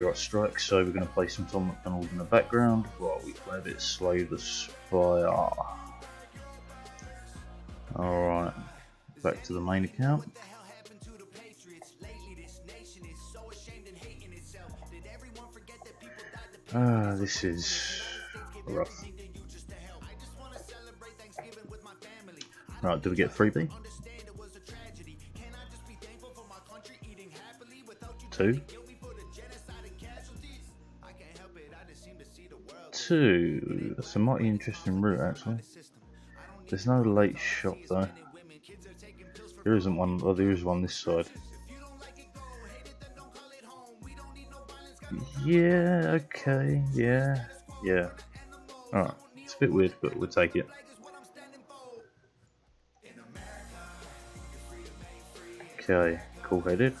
Right, strike, so we're going to play some Tom MacDonald in the background while we play a bit Slay the Spire. Alright, back to the main account. Ah, this is rough. Right, do we get freebie? Two? Two. That's a mighty interesting route, actually. There's no late shop, though. There isn't one. Oh, there is one this side. Yeah, okay, yeah, yeah. Alright, it's a bit weird, but we'll take it. Okay, cool headed.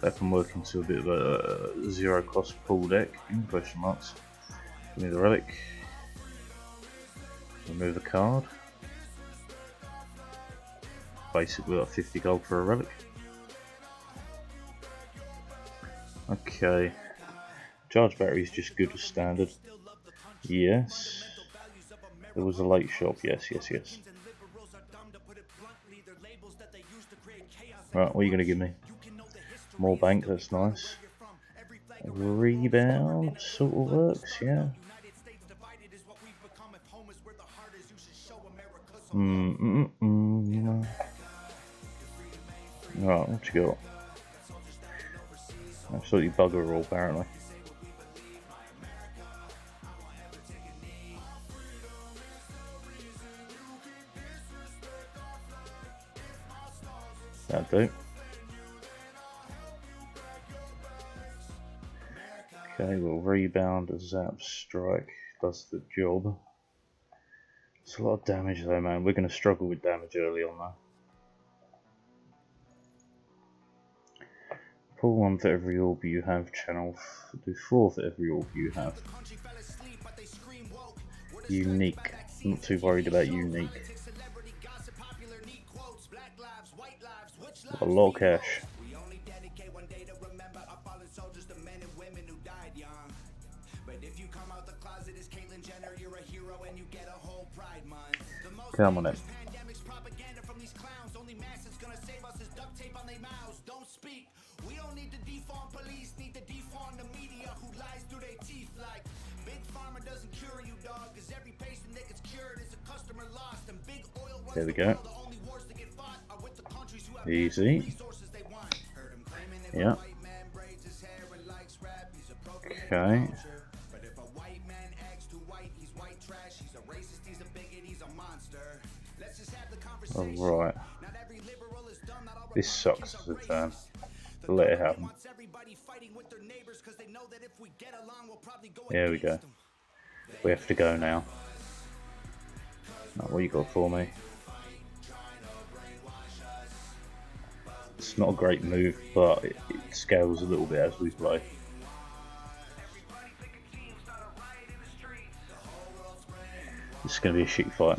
Back and work into a bit of a uh, zero cost pull deck, in question marks. Give me the relic. Remove the card. Basically got 50 gold for a relic. Okay. Charge battery is just good as standard. Yes. There was a late shop. Yes, yes, yes. Right, what are you going to give me? More bank, that's nice. Rebound sort of works, yeah. Mm, mm, mm, Right, what you got? Absolutely bugger all, apparently. That'll do. Okay, we'll rebound a zap strike, does the job. It's a lot of damage though, man. We're going to struggle with damage early on though. Pull one for every orb you have, channel. Do four for every orb you have. Unique. Not too worried about unique. A lot of cash. Come on in. There we go. Easy. Yeah. Okay. Oh, Alright. This sucks as a turn. Let it happen. There we go. We have to go now. what you got for me? It's not a great move, but it, it scales a little bit as we play. This is going to be a shit fight.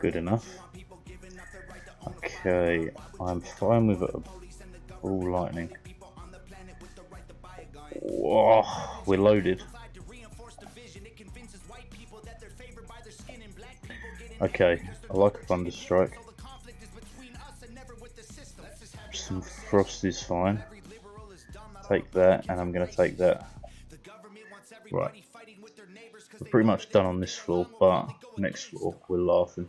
Good enough. Okay, I'm fine with all lightning. Whoa, we're loaded. Okay, I like a thunder strike. Some frost is fine. Take that, and I'm going to take that. Right. We're pretty much done on this floor, but next floor we're laughing.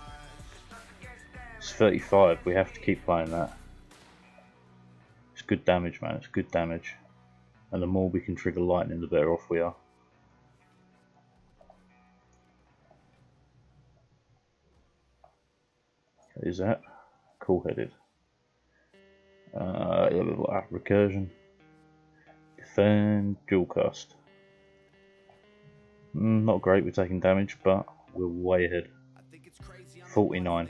35. We have to keep playing that. It's good damage, man. It's good damage. And the more we can trigger lightning, the better off we are. Is that cool-headed? Uh, recursion, defend, dual cast. Mm, not great. We're taking damage, but we're way ahead. 49.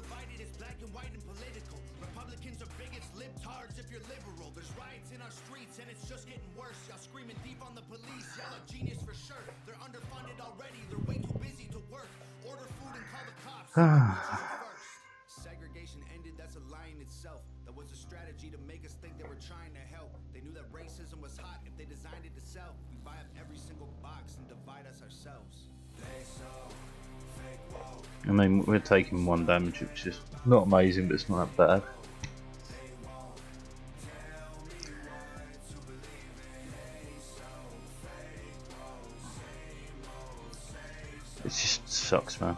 Segregation ended, that's a lie in itself. That was a strategy to make us think they were trying to help. They knew that racism was hot if they designed it to sell. We buy up every single box and divide us ourselves. I mean, we're taking one damage, which is not amazing, but it's not that bad. It just sucks, man.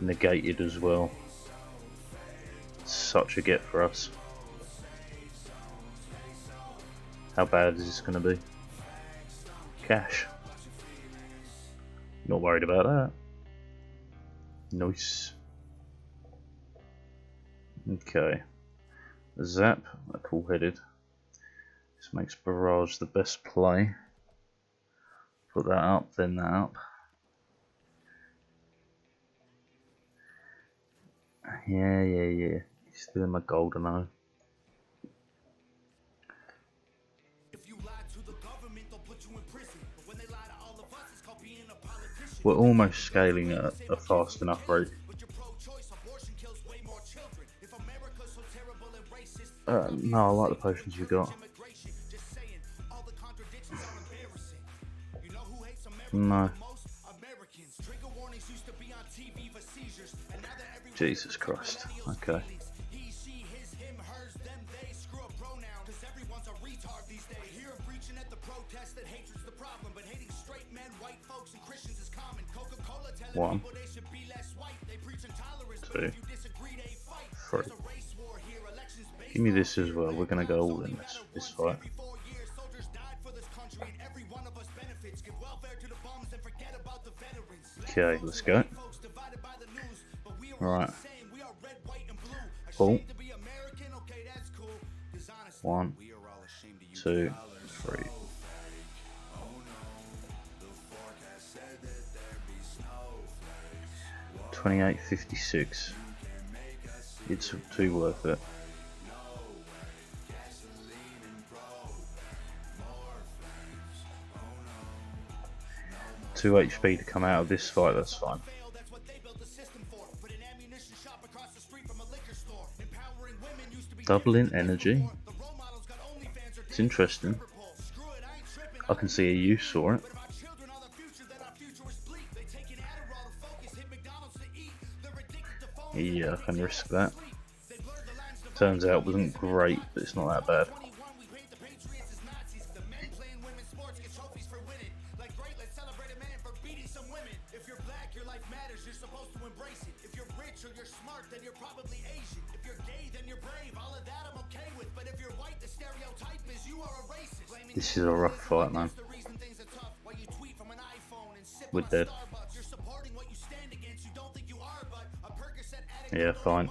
negated as well. Such a get for us. How bad is this going to be? Cash. Not worried about that. Nice. Okay. Zap, a cool headed. This makes Barrage the best play. Put that up, then that up. Yeah, yeah, yeah. He's still in my golden eye. We're almost scaling at a fast enough rate. Uh, no, I like the potions you got. No. Jesus Christ. Okay. One, two, three. Give me this as well. We're gonna go all in this this fight. Okay, let's go. Alright. Pull. One, two, three. Twenty-eight fifty-six. It's too worth it. Two HP to come out of this fight, that's fine. Doubling energy. It's interesting. I can see a use for it. Yeah, I can risk that. Turns out it wasn't great, but it's not that bad. This is a rough fight, man. We're dead. Yeah, fine.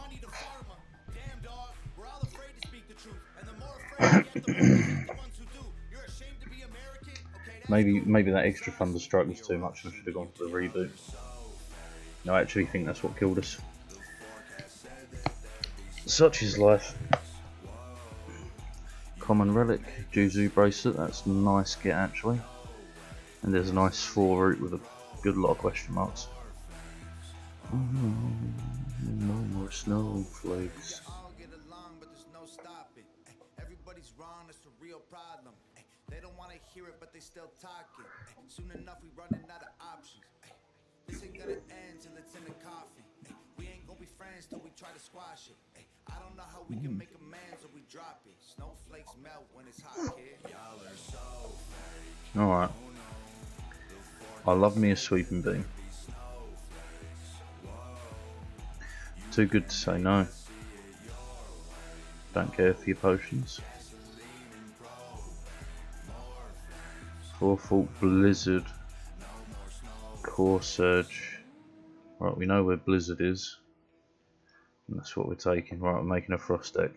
maybe maybe that extra thunderstrike was too much and I should have gone for the reboot. No, I actually think that's what killed us. Such is life. Common relic, Juzu bracelet, that's a nice get actually. And there's a nice four root with a good lot of question marks. Mm-hmm. no more snowflakes. Everybody's wrong, that's a real problem. They don't want to hear it, but they still talking. Soon enough, we running out of options. This ain't gonna end till it's in the coffee. We ain't gonna be friends till we try to squash it. I don't know how we can mm. make amends or we drop it. Snowflakes melt when it's hot, kid. Y'all are so Alright. I love me a sweeping beam. Too good to say no. Don't care for your potions. Fault Blizzard. Core Surge. Right, we know where Blizzard is. And that's what we're taking. Right, we're making a frost deck.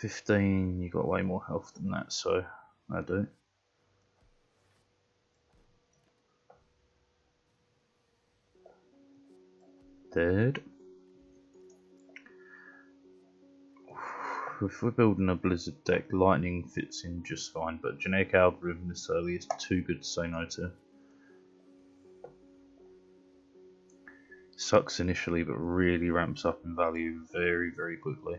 Fifteen, you got way more health than that, so I do. Dead. If we're building a blizzard deck, lightning fits in just fine, but genetic algorithm this early is too good to say no to. Sucks initially, but really ramps up in value very, very quickly.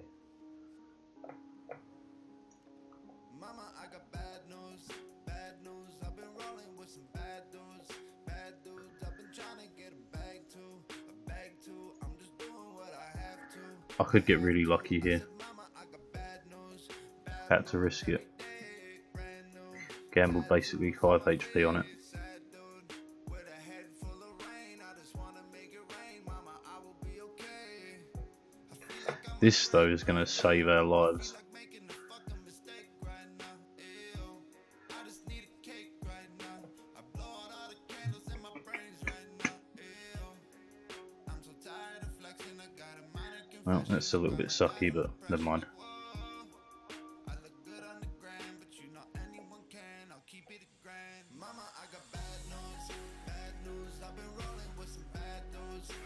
I could get really lucky here. Had to risk it. Gambled basically 5 HP on it. This though is going to save our lives. That's a little bit sucky, but never mind.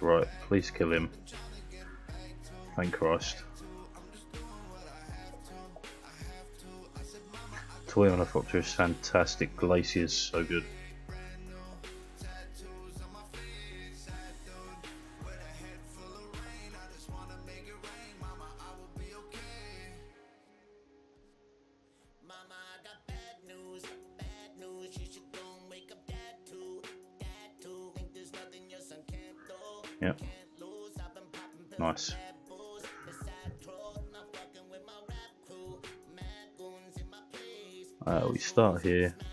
Right, please kill him. Thank Christ. Toy Ornithopter is fantastic. Glacier is so good.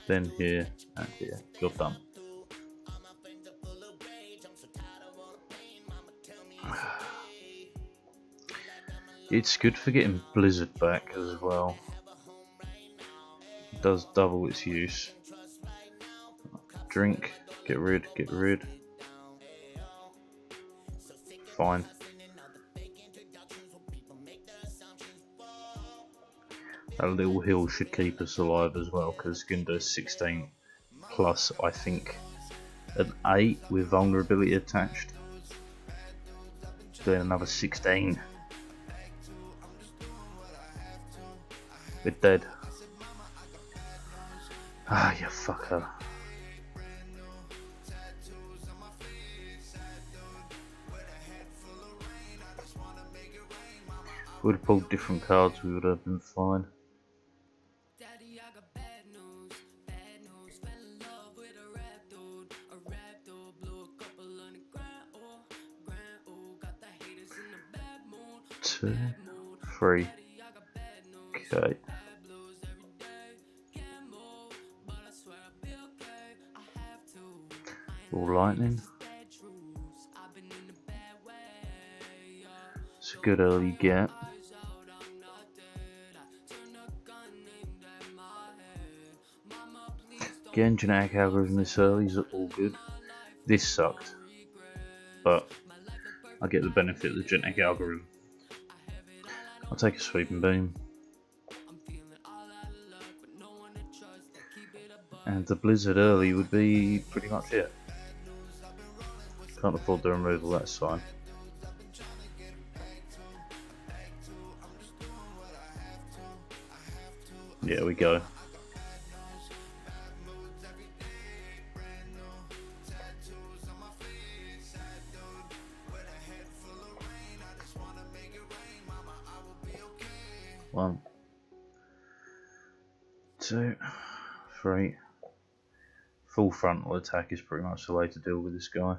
Then here, and here. Job done. It's good for getting Blizzard back as well. It does double its use. Drink, get rid, get rid. Fine. That little hill should keep us alive as well because Gunda's 16 plus I think an 8 with vulnerability attached. Doing another 16. We're dead. Ah, you fucker. Would have pulled different cards, we would have been fine. Three. Okay. All lightning. It's a good early get. Again, genetic algorithm this early is all good. This sucked, but I get the benefit of the genetic algorithm. Take a sweeping beam. And the blizzard early would be pretty much it. Can't afford the removal, that's fine. Yeah, we go. Three. Full frontal attack is pretty much the way to deal with this guy.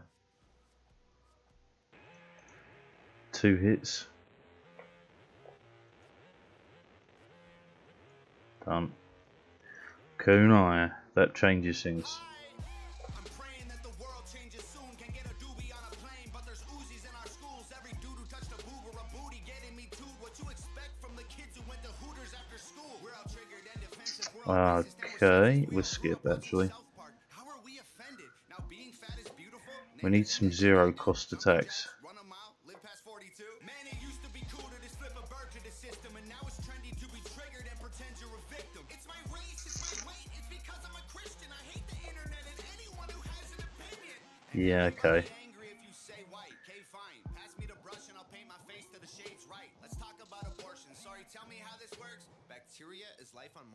Two hits. Done. Kunai, that changes things. I'm Okay, we'll skip actually. We need some zero cost attacks. Yeah, a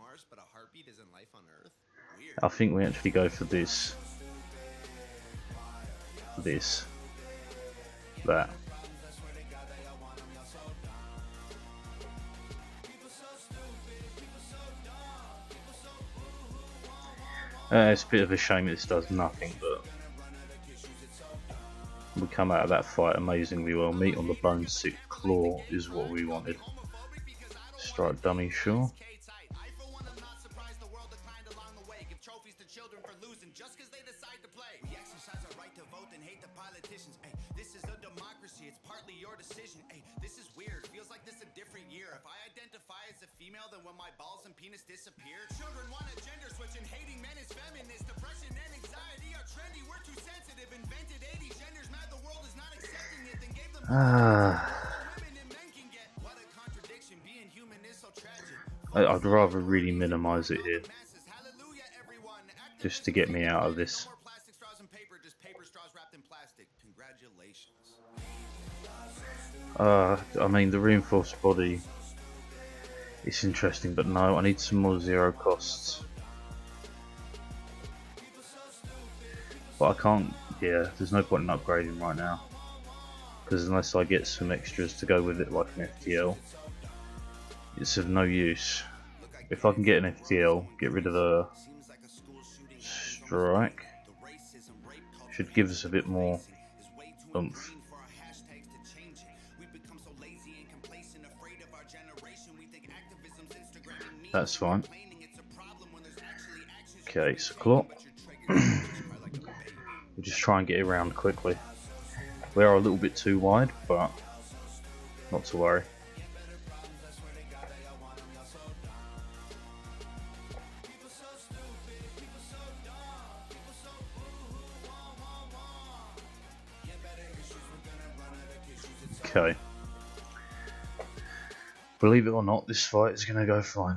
Mars, but a heartbeat isn't life on Earth. Weird. I think we actually go for this. This. That. Uh, it's a bit of a shame this does nothing, but we come out of that fight amazingly well. Meat on the bone, sick claw is what we wanted. Strike dummy, sure. It's partly your decision. Ay, this is weird. Feels like this a different year. If I identify as a female, then when my balls and penis disappear. Children want a gender switch and hating men is feminist. Depression and anxiety are trendy. We're too sensitive. Invented 80 genders. Mad the world is not accepting it. Then gave them Ah, women and men can get. What a contradiction. Being human is so tragic. I- I'd rather really minimise it here, Masses, hallelujah, everyone. Act just to get me out of this. Uh, I mean, the reinforced body is interesting, but no, I need some more zero costs. But I can't, yeah, there's no point in upgrading right now. Because unless I get some extras to go with it, like an FTL, it's of no use. If I can get an FTL, get rid of the strike, should give us a bit more oomph. You cry like a clock. We'll just try and get around quickly. We are a little bit too wide, but not to worry. Okay. Believe it or not, this fight is going to go fine.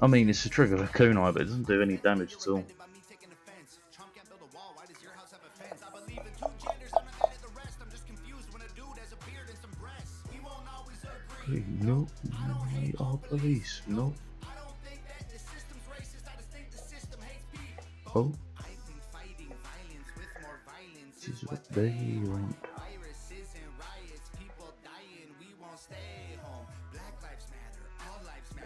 I mean, it's a trigger for kunai, but it doesn't do any damage at all. Agree. No, we are police. No. Oh, this is is what they want.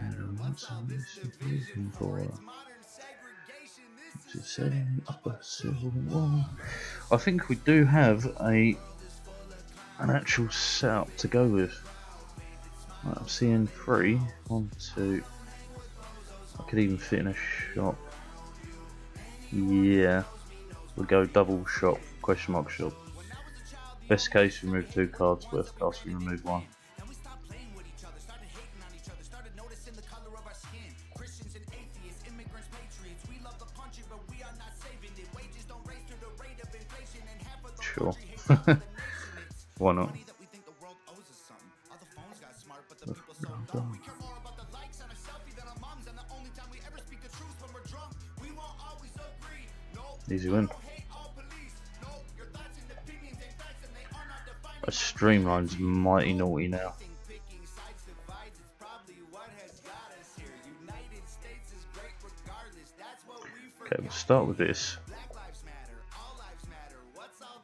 Matter. What's all this division for? It's modern segregation. This is setting up a civil war. I think we do have a an actual setup to go with. Right, I'm seeing three. One, two. I could even fit in a shop. Yeah. We'll go double shop, question mark shop. Best case, we remove two cards. Worst case, we remove one.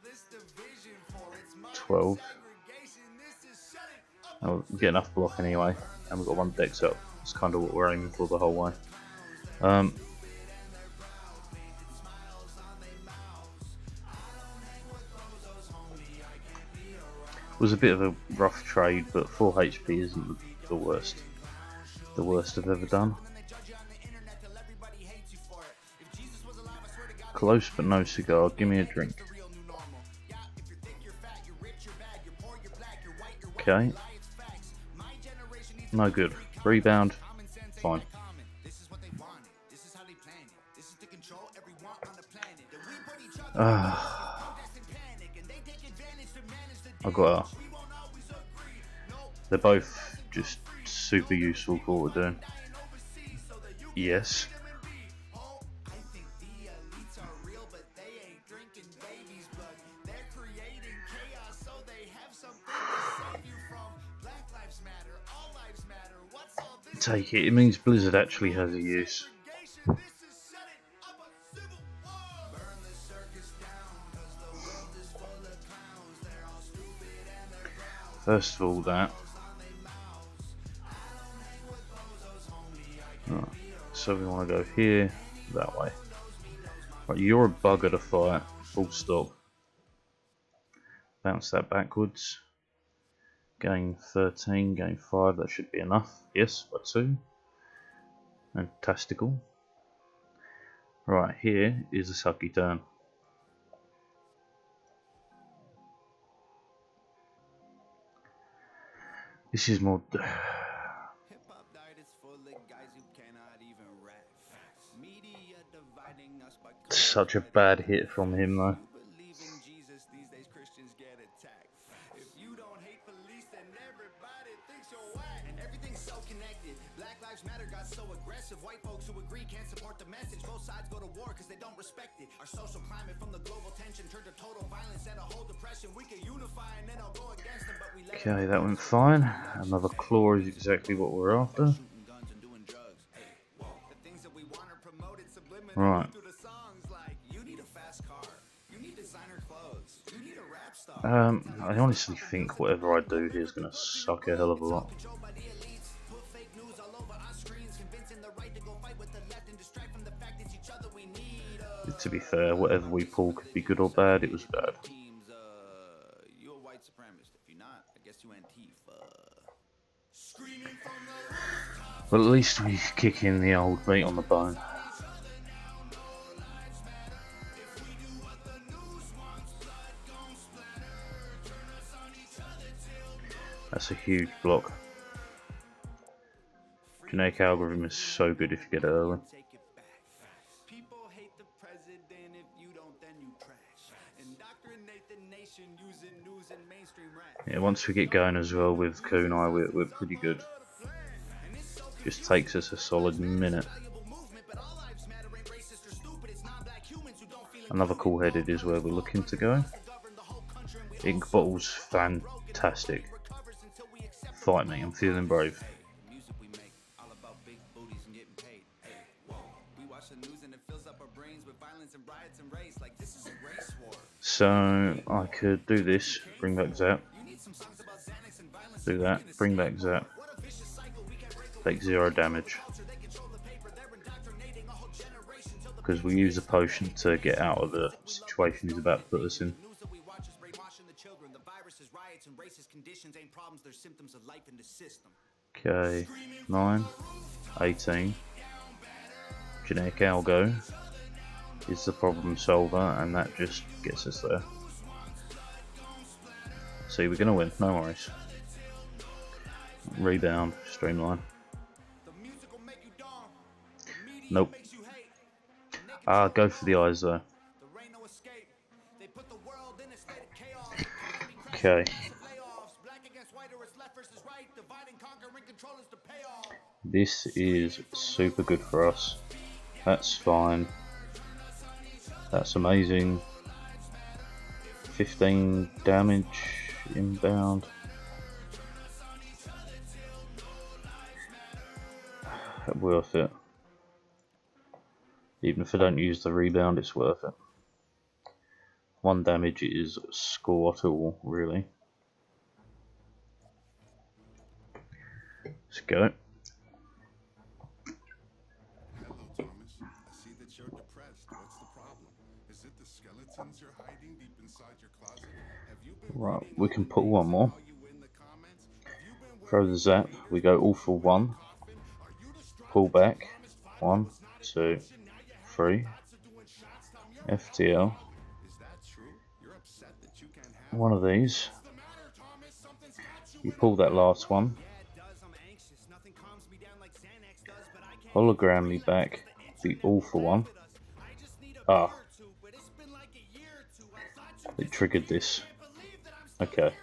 This division for? It's modern 12. segregation. This is shut it up. Oh, we get enough block anyway, and we've got one dex up. It's kind of what we're aiming for the whole way. Um, was a bit of a rough trade, but 4 HP isn't the worst. The worst I've ever done. Close but no cigar. Give me a drink. Okay. No good. Rebound. Fine. Ah, I've got a. They're both just super useful for what we're doing. Yes. Take it, it means Blizzard actually has a elites first of all that. So we want to go here, that way. Right, you're a bugger to fight, full stop. Bounce that backwards. Gain 13, gain 5, that should be enough. Yes, by 2. Fantastical. Right, here is a sucky turn. This is more. Hip hop diet is full of guys who cannot even rap. Media dividing us by Such a bad hit from him, though. It. Our social climate from the global tension turned to total violence and a whole depression. We unify and then I'll go against them, but we let Okay, that went fine. Another claw is exactly what we're after. Right. Um, I honestly think whatever I do here is going to suck a hell of a lot. To be fair, whatever we pull could be good or bad, it was bad. teams, uh, you a white supremacist. If you're not, I guess you Antifa. Screaming from the But at least we kick in the old meat on the bone. That's a huge block. Genetic algorithm is so good if you get it early. Yeah, once we get going as well with Kunai, we're, we're pretty good. Just takes us a solid minute. Another cool headed is where we're looking to go. Ink Bottle's fantastic. Fight me, I'm feeling brave. So I could do this, bring back Zap, do that, bring back Zap, take zero damage. Because we use a potion to get out of the situation he's about to put us in. Okay, 9, 18. Genetic Algo is the problem solver, and that just gets us there. See, we're going to win, no worries. The streamline. Nope. Ah, go for the eyes though. Okay. This is super good for us. That's fine. That's amazing. 15 damage inbound. Worth it. Even if I don't use the rebound, it's worth it. One damage is squat all, really. Let's go. Hello, Thomas. I see that you're depressed. What's the problem? Is it the skeletons you're hiding deep inside your closet? Right, we can put one more. Throw the zap. We go all for one. Pull back. One, two, three. FTL. One of these. you. Pull that last one. Hologram me back. The for one. Ah. It triggered this. but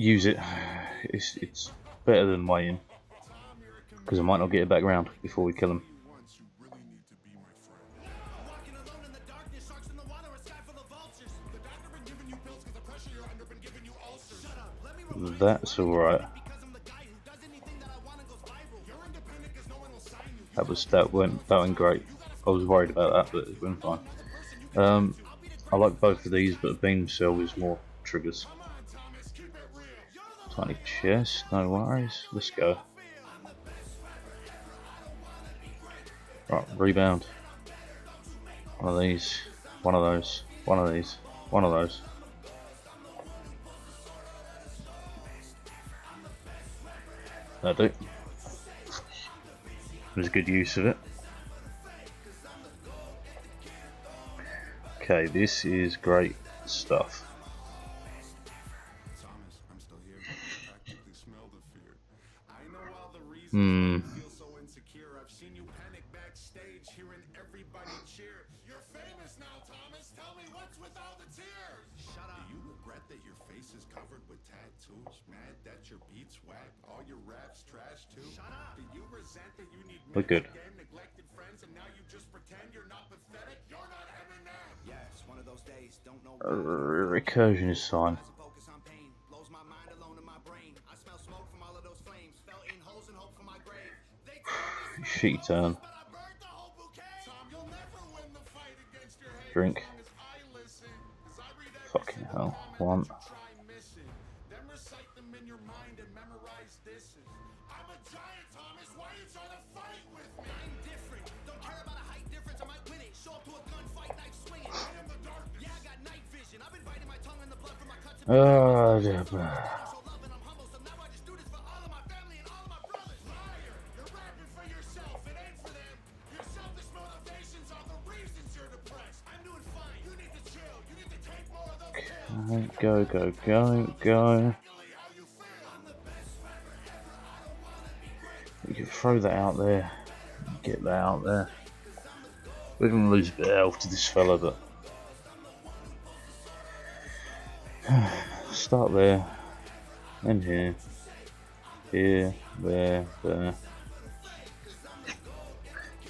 Use it. It's, it's better than waiting. Because I might not get it back round before we kill him. The the. The the That's alright. the that was that went that went great. I was worried about that, but it went fine. Um, I like both of these, but beam cell is more triggers. Tiny chest, no worries. Let's go. Right, rebound. One of these, one of those, one of these, one of those. That do. There's a good use of it. Okay, this is great stuff. Hmm. why you feel so insecure. I've seen you panic backstage, hearing. You're famous now, Thomas. Tell me what's with all the tears. Shut up. Do you regret that is covered with tattoos? Mad that your beats whack, all your raps trash too? Shut up. Do you resent that you need We're good. again, neglected friends, I read every Fucking hell. One. that you go, go, go, go. You can throw that out there. Get that out there. We're gonna lose a bit of health to this fella, but start there, and here, here, there, there.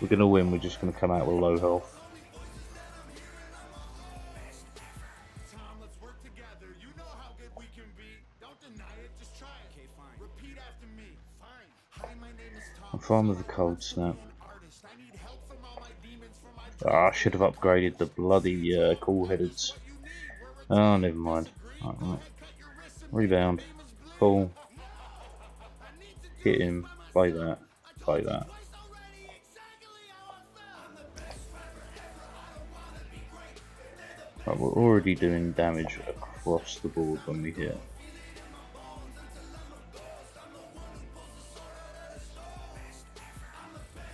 We're gonna win. We're just gonna come out with low health. All of demons Cold Snap. Ah, I should have upgraded the bloody uh, cool-headeds. Oh, never mind. Right, right. Rebound. Pull. Hit him. Play that. Play that. Right, we're already doing damage across the board when we hit.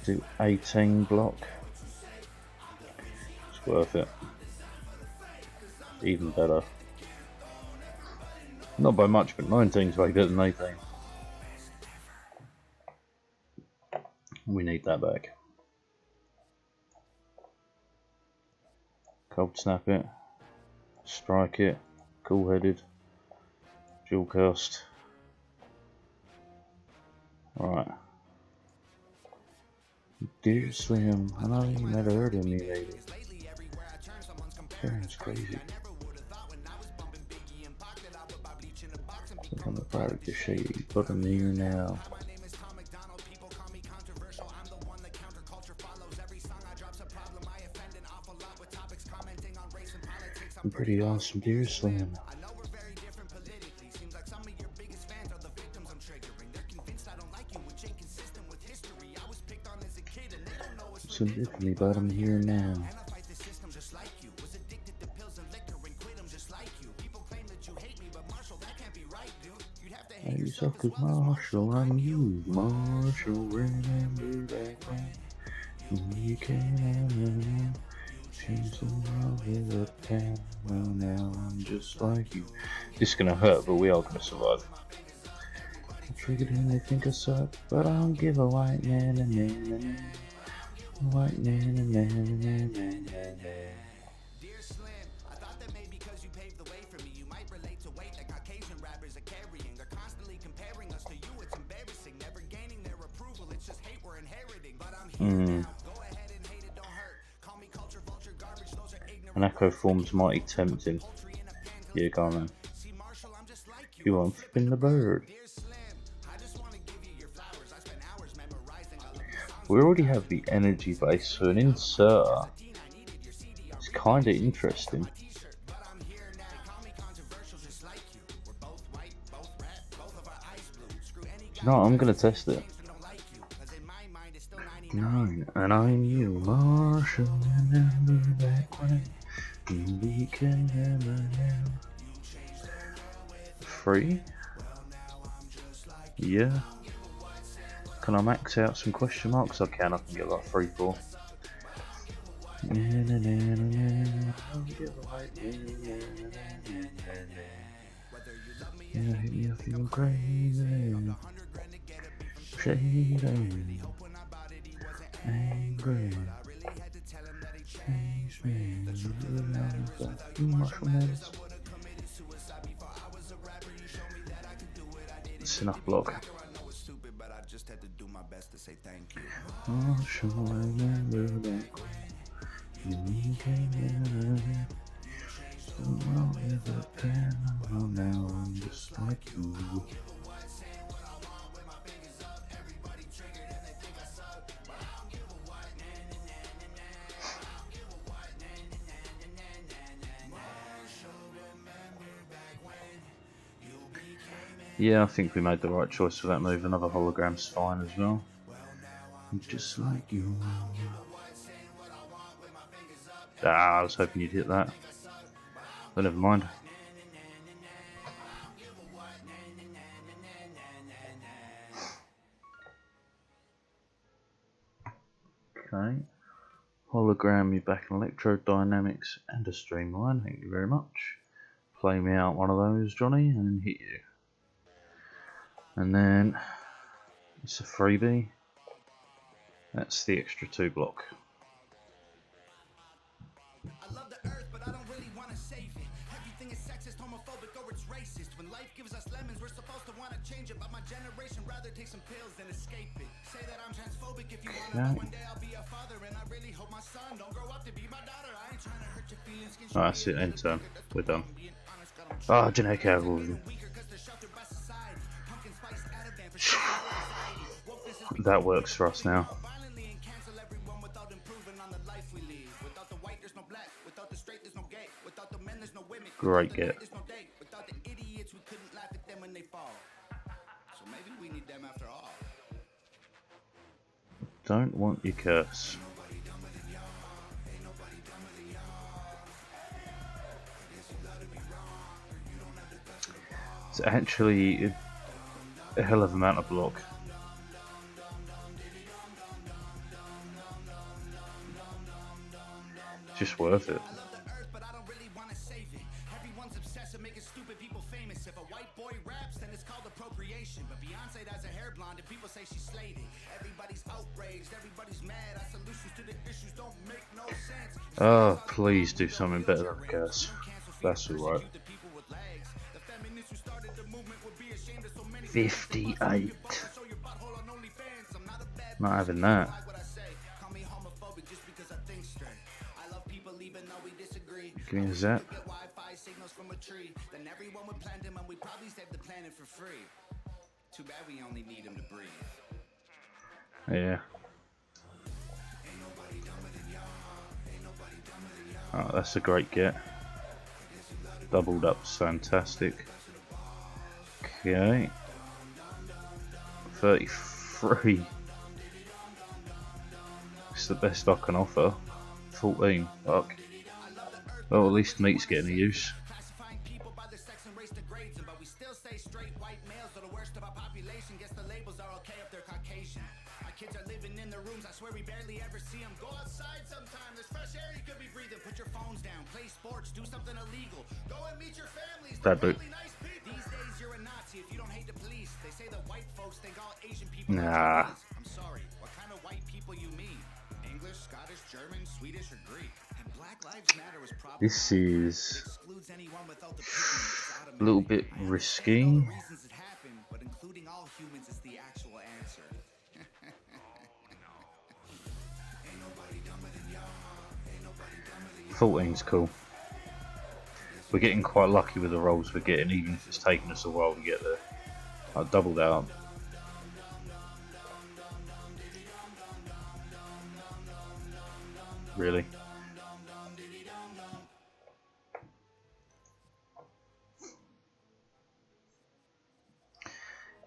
Do 18 block. It's worth it. Even better. Not by much, but 19's way better than 18. We need that back. Cold snap it. Strike it. Cool headed. Dual cast. Alright. Dear Slim, I know you have heard of me someone's Karen's crazy. never would have thought when I was bumping Biggie and Pac that I would buy bleach in right, dude. You'd have to hate Hey, yourself cause Marshall, I'm you. Marshall, remember back when we can She's in love with a pen. Well, now I'm just like you. This is gonna hurt, but we are gonna survive. I triggered and they think I suck, but I don't give a white man a man. White man a man. Dear Slim, I thought that maybe because you paved the way for me, you might relate to weight that Caucasian rappers are carrying. They're constantly comparing us to you, it's embarrassing. Never gaining their approval, it's just hate we're inheriting. But I'm here now, go ahead and hate it, don't hurt. Call me culture vulture garbage, those are ignorant. An echo form's mighty tempting. Yeah, go on then. You want flipping the bird. We already have the energy base, so an insert. It's kinda interesting. No, I'm gonna test it. Nine, and I'm you, Marshall, remember back when we can Free? Yeah. Can I max out some question marks? I can, I can get like three, four. Yeah, you crazy. Shade angry. It's enough block. Oh, sure, I remember that. You came in. Well, with a pen, well, now I'm just like you. Yeah, I think we made the right choice for that move. Another hologram's fine as well. Just like you. Ah, I was hoping you'd hit that. But never mind. Okay. Hologram, you're back in electrodynamics and a streamline. Thank you very much. Play me out one of those, Johnny, and hit you. And then it's a freebie. That's the extra two block. I love the earth, but I don't really want to save it. Everything is sexist, homophobic, or it's racist. When life gives us lemons, we're supposed to want to change it. But my generation rather take some pills than escape it. Say that I'm transphobic if you want to. One day I'll be a father, and I really hope my son don't grow up to be my daughter. I ain't trying to hurt your feelings. Can Alright, that's it. We're done. Ah, genetic algorithm. That works for us now. After get. Don't want your curse. It's actually a hell of a amount of block. Just worth it. Oh, please do something better than curse. That's alright. The people with legs, the feminists who started the movement would be ashamed of so many. 58. Show your butthole on OnlyFans. I'm not having that. Give me a zap. Get Oh, that's a great get. Doubled up's fantastic. Okay. 33. It's the best I can offer. 14. Fuck. Well, at least meat's getting a use. Illegal. Go and meet your families. Bad boot. really nice people. These days you're a Nazi if you don't hate the police. They say that white folks think all Asian people Nah. I'm sorry, what kind of white people you mean? English, Scottish, German, Swedish, or Greek? And Black Lives Matter was probably This is excludes anyone without the pigment. It's a automatic. little bit I understand all risky. the reasons We're getting quite lucky with the rolls we're getting, even if it's taken us a while to get there. I doubled out. Really?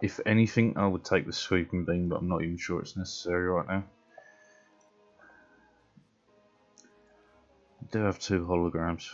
If anything, I would take the sweeping beam, but I'm not even sure it's necessary right now. I do have two holograms.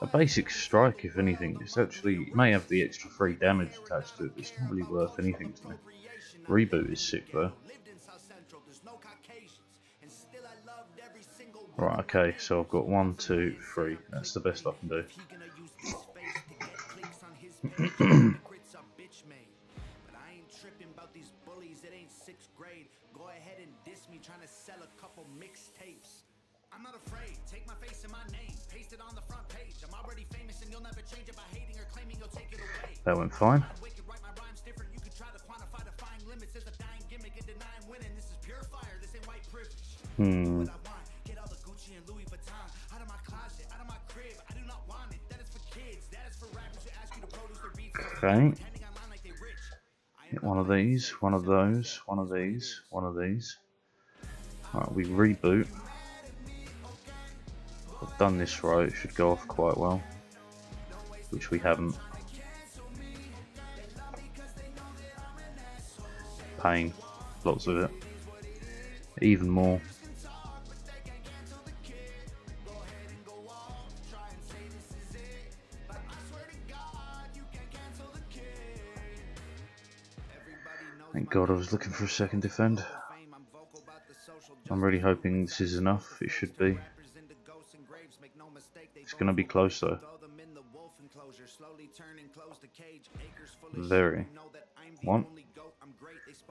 a basic strike, if anything. It's actually it may have the extra free damage attached to it, but it's not really worth anything to me. Reboot is sick though. Right, okay, so I've got one, two, three. That's the best I can do. That went fine. Hmm. Okay. Get one of these, one of those, one of these, one of these. Alright, we reboot. I've done this right, it should go off quite well. Which we haven't. pain, lots of it, even more. Thank God I was looking for a second defend. I'm really hoping this is enough. It should be. It's going to be close though. Very. One.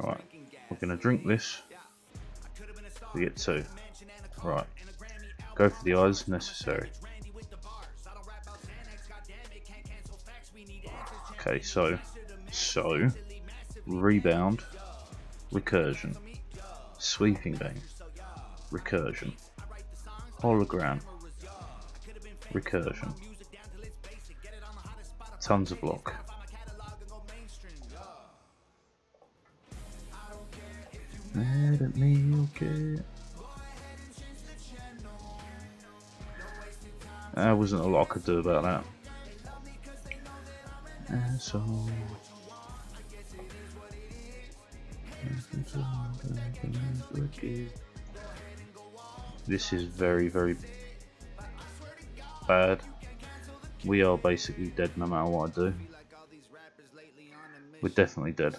Right, we're going to drink this. We get two. Right, go for the eyes necessary. Okay, so, so, rebound, recursion, sweeping beam, recursion, hologram, recursion, tons of block. mad at me, okay? Wasn't a lot I could do about that. And so... This is very, very bad. We are basically dead no matter what I do. We're definitely dead.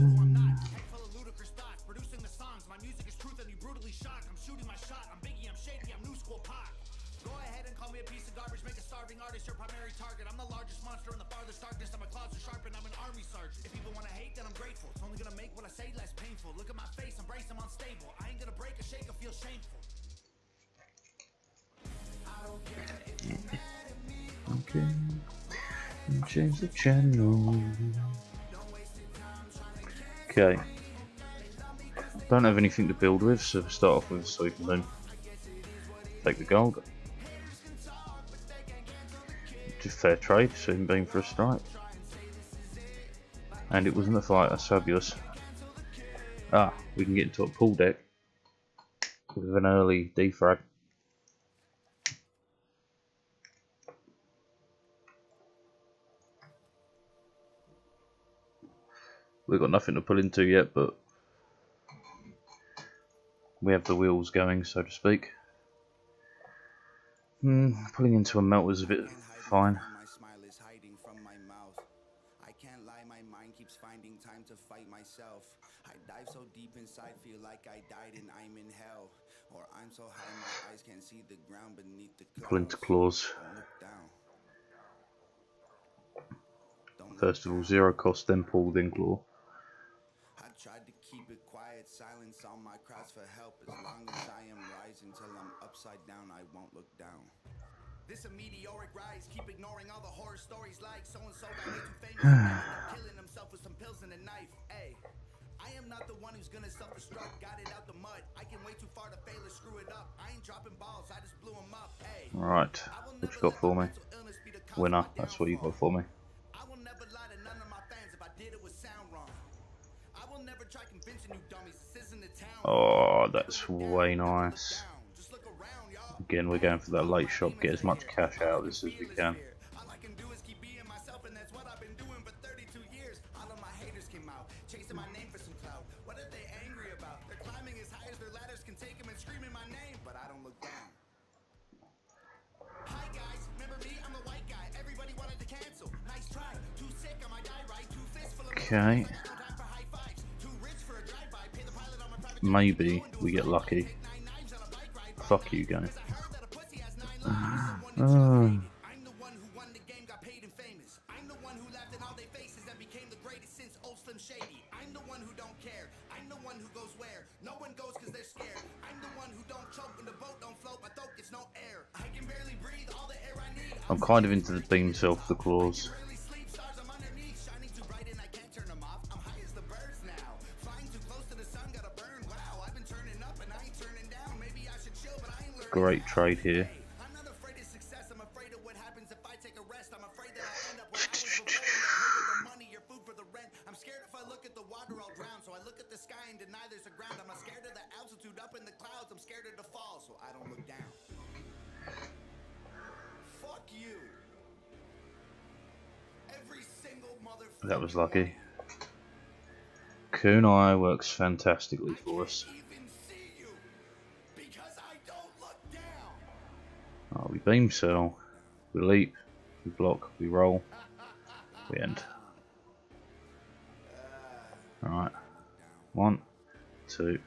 Okay. Change the channel. Okay. Don't have anything to build with, so start off with a we can take the gold. Just fair trade, so him being for a strike. And it wasn't a fight, that's fabulous. Ah, we can get into a pool deck with an early defrag. We've got nothing to pull into yet, but we have the wheels going, so to speak. Hmm, pulling into a melt was a bit fine. My smile is hiding from my mouth. I can't lie, my mind keeps finding time to fight myself. I dive so deep inside, feel like I died and I'm in hell. Or I'm so high, my eyes can't see the ground beneath the clouds. Claws. First of all, zero cost, then pull, then claw. Silence on my cries for help. As long as I am rising till I'm upside down, I won't look down. This a meteoric rise, keep ignoring all the horror stories like so and so got way too famous, killing himself with some pills and a knife. Hey, I am not the one who's gonna self-destruct, got it out the mud. I can way too far to fail or screw it up. I ain't dropping balls, I just blew 'em up. Hey, Right, what you got for me? mental illness be the cause of Winner, that's what you got for me. Oh, that's way nice. Again, we're going for that late shop, get as much cash out of this as we can. All I can do is keep being myself, and that's what I've been doing for 32 years. All of my haters came out, chasing my name for some clout. What are they angry about? They're climbing as high as their ladders can take them and screaming my name, but I don't look down. Hi guys, remember me? I'm the white guy. Everybody wanted to cancel. Nice try. Too sick, I might die right. Two fists full of Okay. Maybe we get lucky. nine knives on a bike ride. Fuck you, game. Heard that a pussy has nine lives. Oh. I'm the one who won the paid rest. I'm afraid that I'll end up where I was before. When I hated the money, your food for the rent. I'm scared if I look at the water, I'll drown. So I look at the sky and deny there's a ground. I'm not scared of the altitude up in the clouds. I'm scared of the fall, so I don't look down. Fuck you. Every single motherfucker. That was lucky. Kunai works fantastically for us. We beam cell, we leap, we block, we roll, we end. Alright. One, two,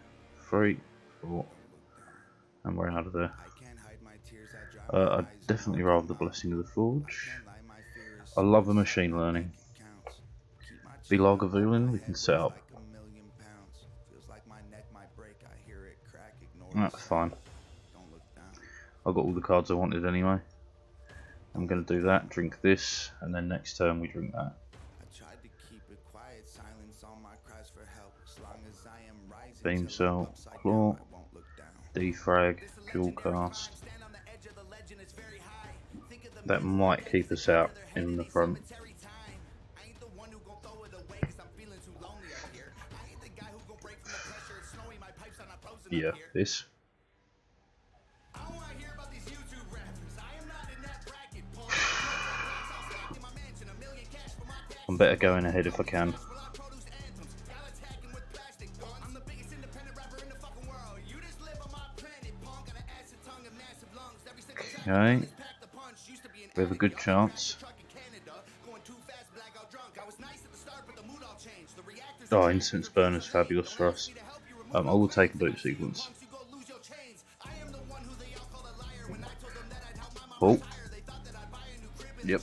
three, four. And we're out of there. Uh, I'd definitely rather the Blessing of the Forge. I love the machine learning. Keep my The we can set up. That's fine. I got all the cards I wanted anyway. I'm going to do that, drink this, and then next turn we drink that. I tried to keep it quiet, silence all my cries for help. As long as I am rising, Beam cell, claw. down, I won't look down. Defrag, dual cast. That might keep us out in the front. Yeah, this. I'm better going ahead if I can. Okay. We have a good chance. Oh, incense burner's fabulous for us. Um, I will take a boot sequence. Oh. Yep.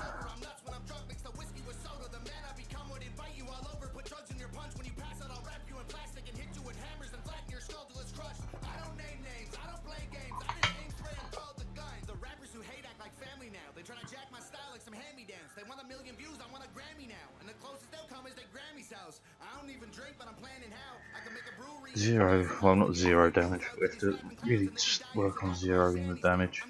zero, well not zero damage, we have to really just work on zeroing the damage.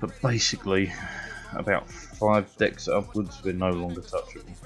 But basically, about five decks upwards, we're no longer touchable.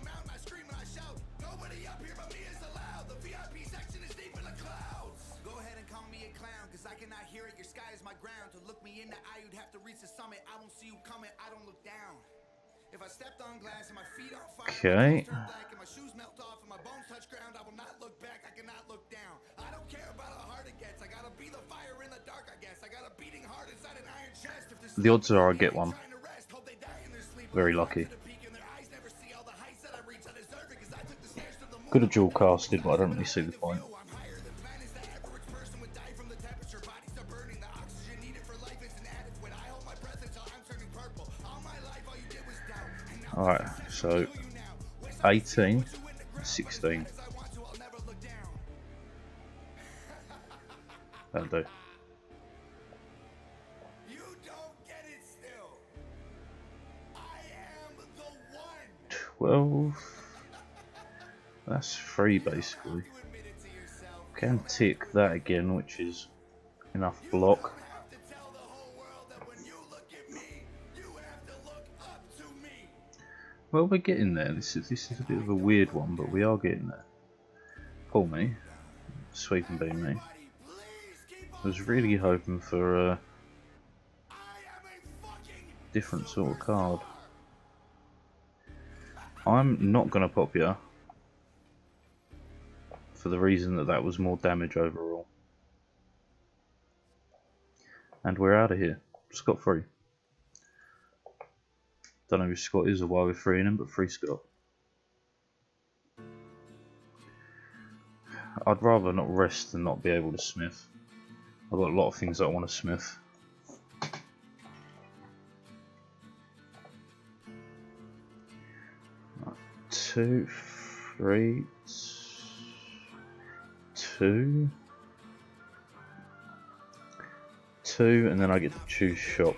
Okay. The odds are I'll get one. Very lucky. Could have dual casted, but I don't really see the point. Alright, so 18, 16. That'll do. Twelve. That's free basically. Can take that again, which is enough block. Well, we're getting there. This is, this is a bit of a weird one, but we are getting there. Pull me. Sweep and beam me. I was really hoping for a different sort of card. I'm not going to pop you for the reason that that was more damage overall. And we're out of here. Just got three. Don't know who Scott is or why we're freeing him, but free Scott. I'd rather not rest than not be able to smith. I've got a lot of things that I want to smith. Two, three, two, two, and then I get to choose shop.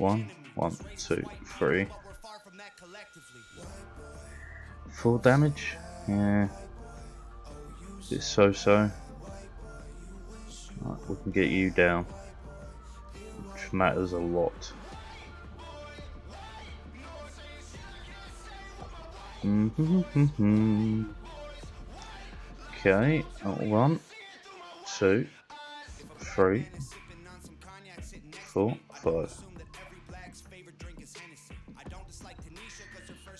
One, one, two, three. Full damage? Yeah. It's so so. Right, we can get you down. Which matters a lot. -hmm, -hmm. okay, one, two, three, four, five.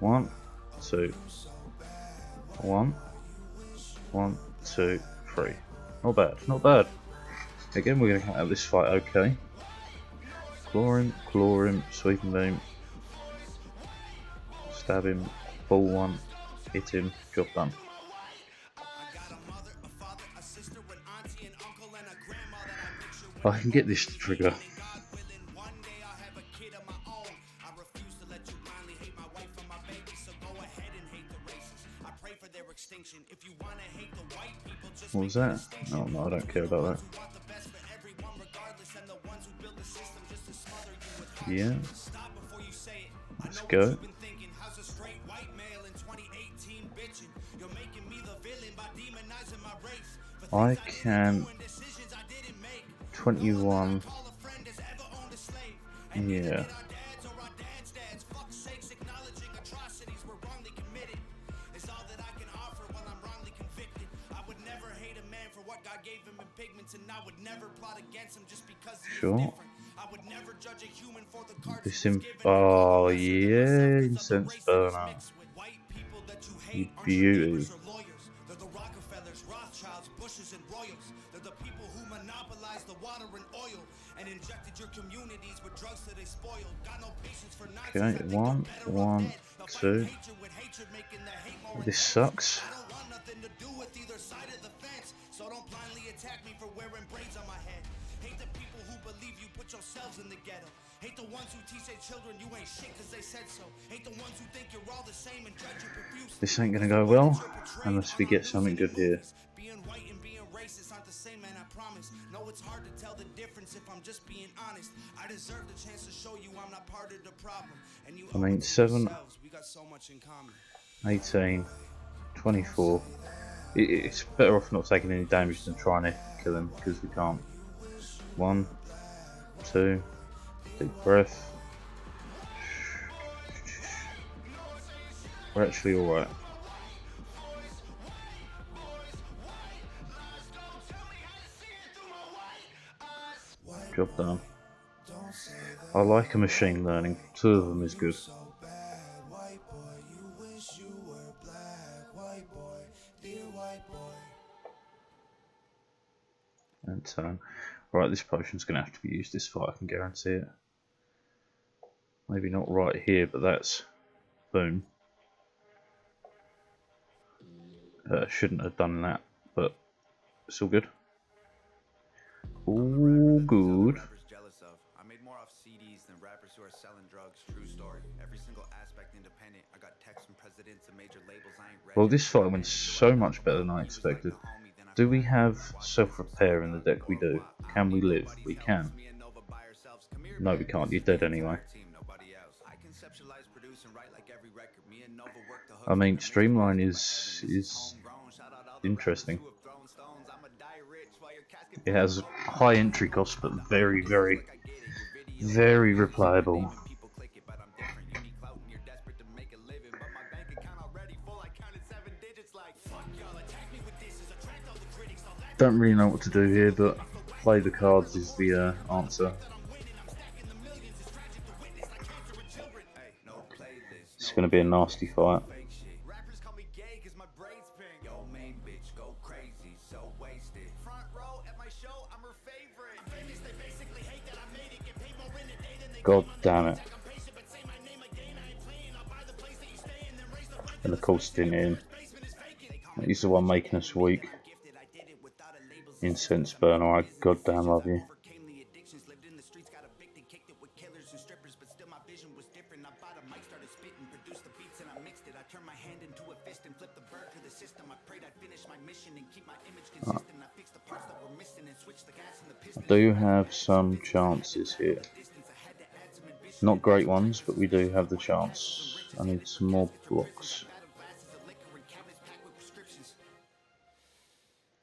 One, two. One, one, two, three. Not bad, not bad. Again, we're going to have this fight okay. Claw him, claw him, sweep and beam. Stab him, pull one, hit him, job done. I got a mother, a father, a sister, an auntie, an uncle, and a grandma that I picture with I can get this to trigger. What was that? Oh no, I don't care about that. Who want the best for everyone regardless, pigments, and I would never plot against him just because Sure. different. I would never judge a human for the cards This given. oh, yeah, incense burner. he was oh, mixed with. White people that you You hate aren't your beauty. neighbors or lawyers. They're the Rockefellers, Rothschilds, Bushes, and Royals. They're the people who monopolized the water and oil and injected your communities with drugs that they spoiled. Got no patience for Nazis. Okay, I think they're one, one, dead. They'll fight two. hatred with hatred, making the hate more This sucks. Don't blindly attack me for wearing braids on my head. Hate the people who believe you put yourselves in the ghetto. Hate the ones who teach their children you ain't shit cause they said so. Hate the ones who think you're all the same and judge you profusely. This ain't gonna go well unless we get something good here. Being white and being racist aren't the same, man, I promise. No, it's hard to tell the difference if I'm just being honest. I deserve the chance to show you I'm not part of the problem. And you I mean, owe it to seven- We got so much in common. 18, 24. It, it's better off not taking any damage than trying to kill him because we can't. One, two, deep breath. We're actually alright. Job done. I like a machine learning. Two of them is good. And. Right, this potion's going to have to be used this fight, I can guarantee it. Maybe not right here, but that's... Boom. Uh, shouldn't have done that, but it's all good. All good. rappers jealous of. I made more off CDs than rappers who are selling drugs. True story. Every single aspect independent. I got texts from presidents and major labels. I ain't read. Well, this fight went so much better than I expected. Do we have self-repair in the deck? We do. Can we live? We can. No, we can't. You're dead anyway. I mean, Streamline is is interesting. It has high entry cost, but very, very, very replayable. Don't really know what to do here, but play the cards is the uh, answer. It's going to be a nasty fight. God damn it. The the. And of course, didn't in. He's the one making us weak. Incense burner, I goddamn love you. I piston. Do have some chances here. Not great ones, but we do have the chance. I need some more blocks.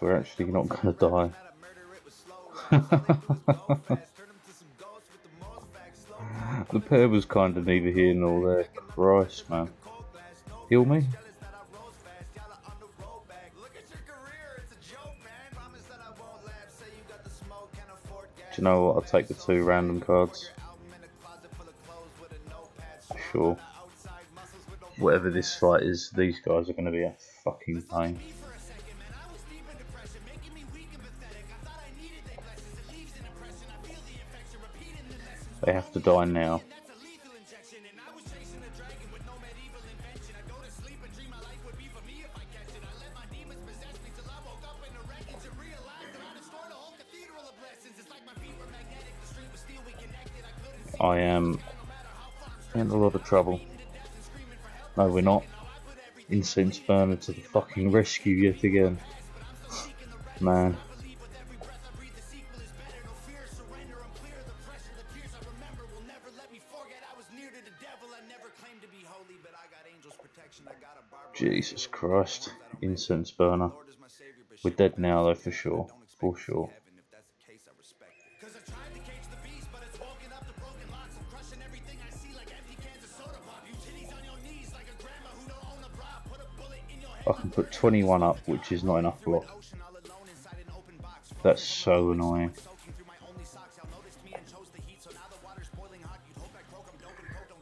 We're actually not gonna die. the pair was kind of neither here nor there. Christ, man. Heal me? Do you know what? I'll take the two random cards. Sure. Whatever this fight is, these guys are going to be a fucking pain. They have to die now. I am in a lot of trouble. No, we're not. Incense burner to the fucking rescue yet again. Man. Jesus Christ. Incense burner. We're dead now though for sure. For sure. I can put 21 up, which is not enough block. That's so annoying.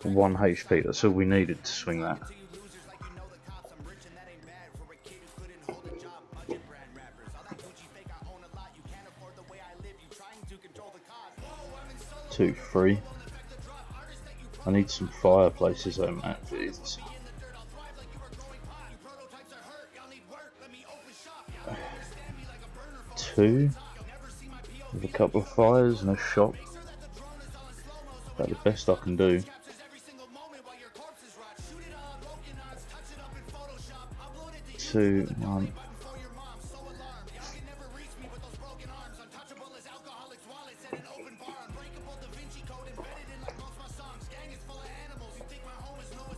One HP, that's all we needed to swing that. Two, three. I need some fireplaces though, man. Jesus. two with a couple of fires and a shop. That's the best I can do. Two, one.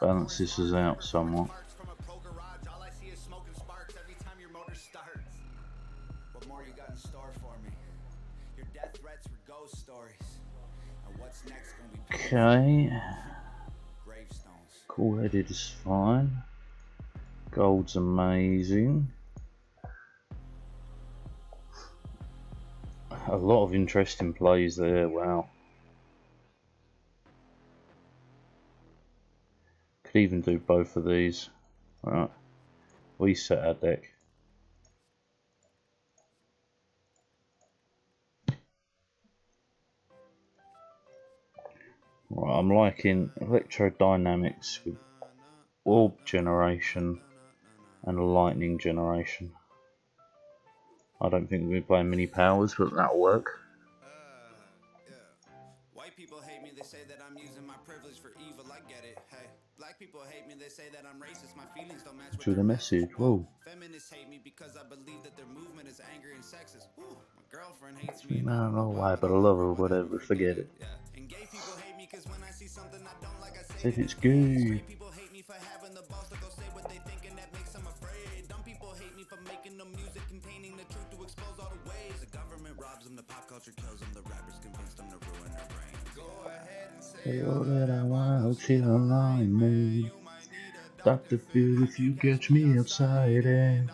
balances us out somewhat. What more you got in store for me? Your death threats were ghost stories. And what's next gonna be? Okay. Cool headed is fine. Gold's amazing. A lot of interesting plays there, wow. Could even do both of these. Right. We set our deck. Right, I'm liking electrodynamics with orb generation and lightning generation. I don't think we're playing many powers, but that'll work. Uh, White people hate me, they say that I'm using my privilege for evil, I get it. Black people hate me, they say that I'm racist, my feelings don't match To the message, whoa. Feminists hate me because I believe that their movement is angry and sexist. Ooh, my girlfriend hates me. I don't know why, but I love her, whatever, forget it. Yeah. And gay people hate me because when I see something I don't like, I say Said it's good. People hate me for having the balls to go say what they think and that makes them afraid. Dumb people hate me for making no music containing the truth to expose all the ways. The government robs them, the pop culture kills them, the rappers convince them to ruin their brains. Say all that I want, till line me. Dr. Phil, if you catch me outside and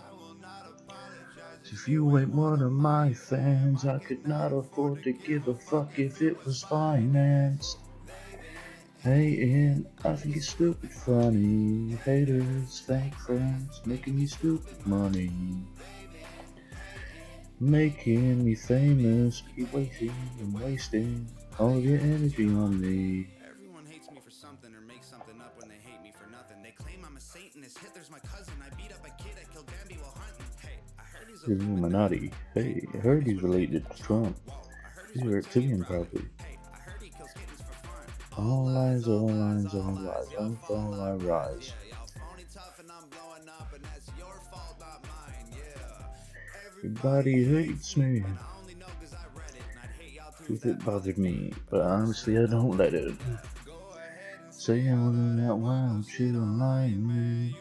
if you ain't one of my fans, I could not afford to give a fuck if it was financed. and I think it's stupid funny. Haters, fake friends, making me stupid money. Making me famous, keep wasting and wasting all your energy on me. Everyone hates me for something or makes something up when they hate me for nothing. They claim I'm a Satanist, Hitler's my cousin. I beat up a kid, I killed Bambi while hunting. Hey, I heard he's a Illuminati. Hey, I heard he's related to Trump. He's a reptilian probably. Hey, I heard he kills kittens for fun. All lies, all lies, all lies, all fall I rise. Y'all phony tough If it bothered me, but honestly I don't let it. Say I wasn't that wild, she don't like me.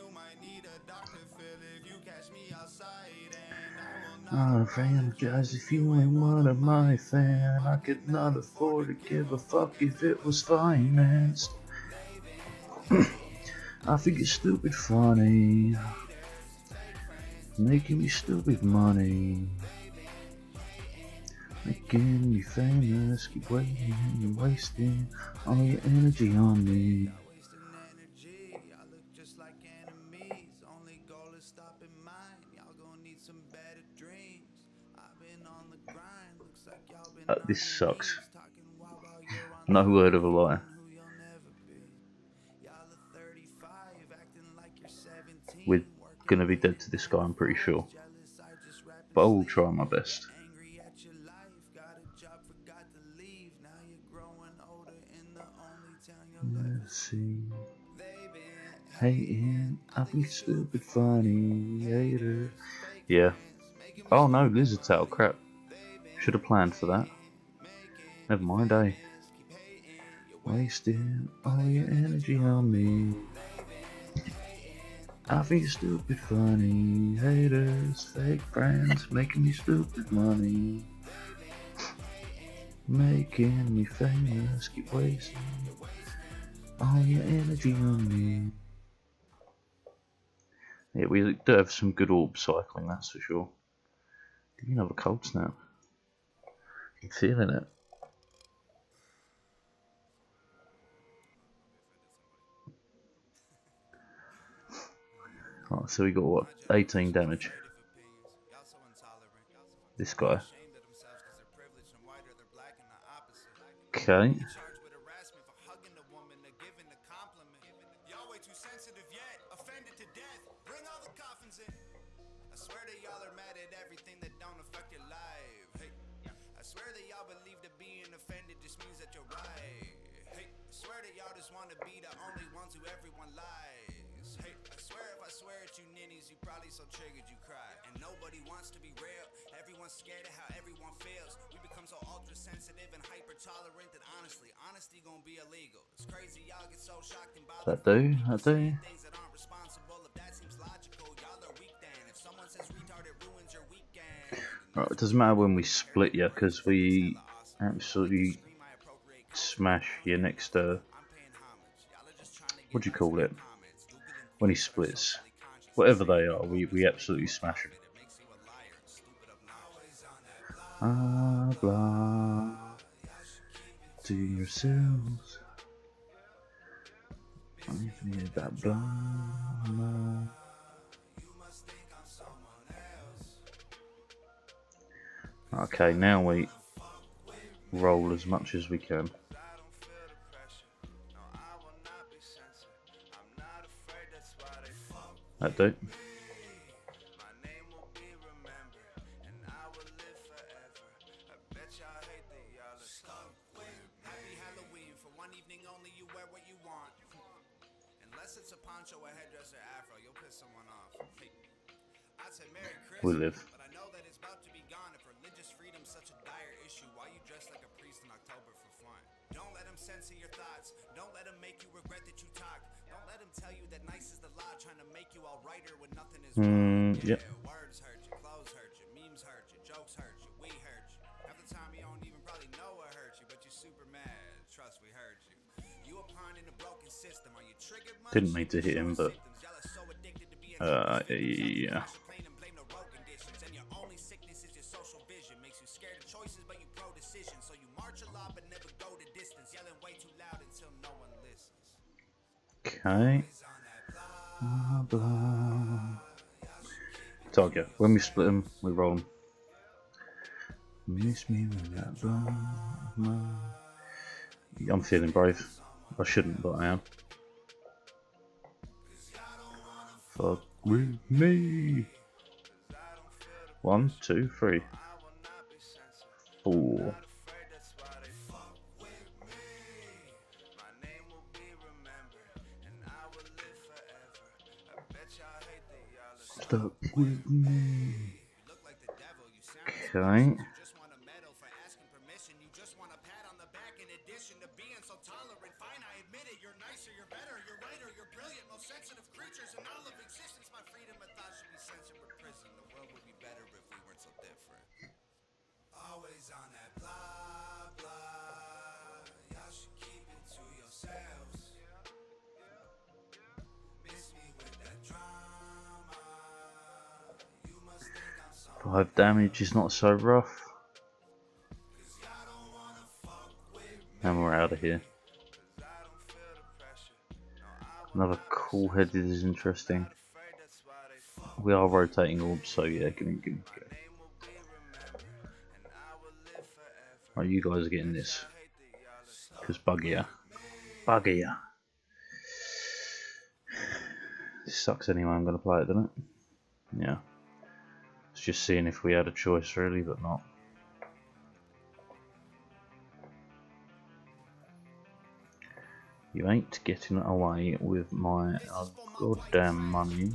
I apologize if you ain't one of my fan. I could not afford to give a fuck if it was financed. I think it's stupid funny. Making me stupid money. Making me famous, keep waiting and wasting all your energy on me. Uh, this sucks. you're No word of a lie. who you'll never be. Y'all are 35, acting like you're 17. We're gonna be dead to this guy, I'm pretty sure. But I will try my best. Only town you'll ever Let's see. They Hating, I think stupid funny. Hater. Yeah. Oh no, lizard tail, crap. Should have planned for that. Never mind, eh? Wasting all your energy on me. I think stupid funny. Haters, fake friends, making me stupid money. Making me famous, keep wasting all your energy on me. Yeah, we do have some good orb cycling, that's for sure. Give me another cold snap. I'm feeling it. Right, so we got what? 18 damage. This guy. Ashamed probably so triggered you cry. And nobody wants to be real. Everyone's scared of how everyone feels. We become so ultra sensitive and hyper tolerant that honestly, honesty gonna be illegal. It's crazy y'all get so shocked and bothered. That do, that do. Things that aren't responsible. If that seems logical, y'all are weak then. If someone says retard, it ruins your weekend. Right, it doesn't matter when we split you, because we absolutely Scream, I appropriate smash your next, uh, I'm paying homage. Y'all are just trying to what do you call it? When he splits. Whatever they are, we, we absolutely smash them. Ah, blah. To yourselves. I need that blah, blah. Okay, now we roll as much as we can. Merry do. We live. Much? Didn't mean to hit him, but Symptoms. Y'all are so addicted to being uh, yeah. Complain and blame the road conditions, and your only sickness is your social vision. Makes you scared of choices, but you pro decision. So you march a lot, but never go the distance. Yelling way too loud until no one listens. Okay. Blah, blah. Target. When we split them, we roll them. Miss me with that blah, blah. I'm feeling brave. I shouldn't, but I am. Fuck with me. One, two, three, four. Stuck with me. Okay. hope damage is not so rough. And we're out of here. Another cool headed is interesting. We are rotating orbs, so yeah, give me, give me. Right, you guys are getting this. Because buggier. Buggier. This sucks anyway, I'm going to play it, doesn't it? Yeah. Just seeing if we had a choice, really, but not. You ain't getting away with my goddamn money.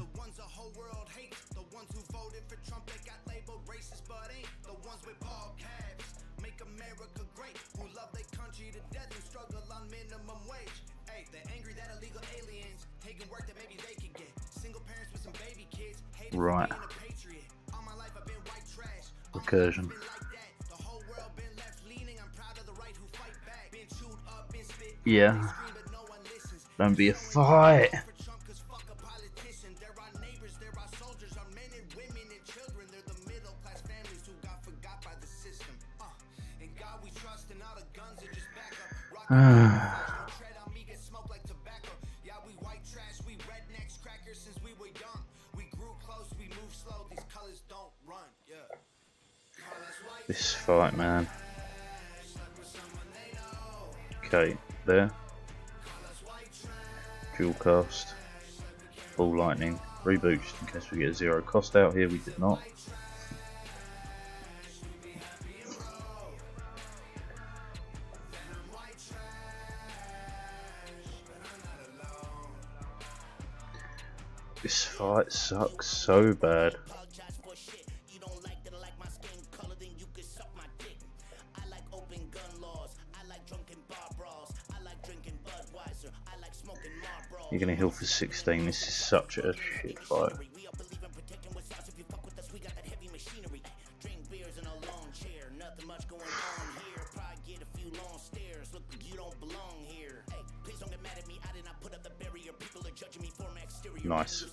Right. Spit. Yeah. Don't be a fight. For fight, man. Okay, there. Dual cast. Full lightning. Reboot just in case we get a zero cost out here. We did not. This fight sucks so bad. People are judging me for 16. This is such a shit fight. Nice.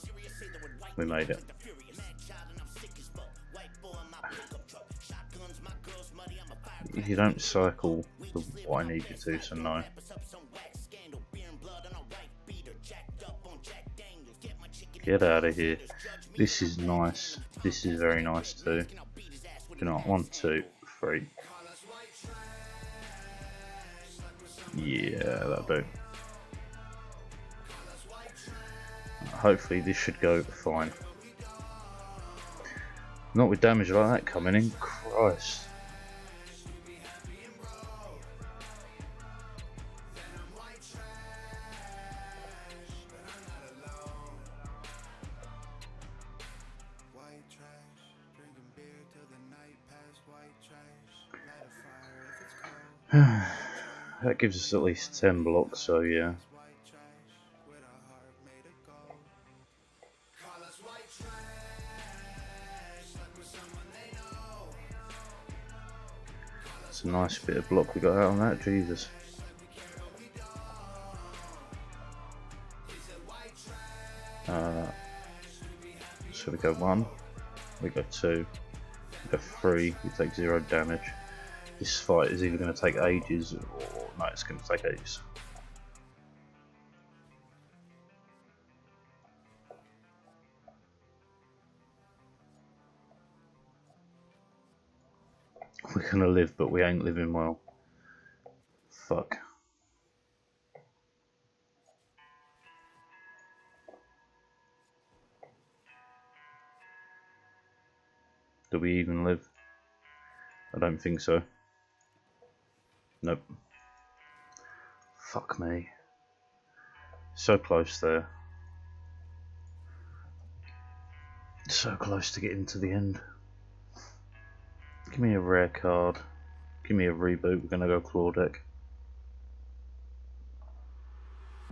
We made it. You don't cycle what I need you to, so no. Get out of here. This is nice. This is very nice too. Good night. One, two, three. Yeah, that'll do. Hopefully this should go fine. Not with damage like that coming in. Christ. That gives us at least 10 blocks, so yeah. It's a nice bit of block we got out on that, Jesus. Uh, so we go one, we go two, we go three, we take zero damage. This fight is either going to take ages or Nice, que não saca. We're gonna live, but we ain't living well. Fuck. Do we even live? I don't think so. Nope. Fuck me. So close there. So close to getting to the end. Give me a rare card. Give me a reboot. We're gonna go claw deck.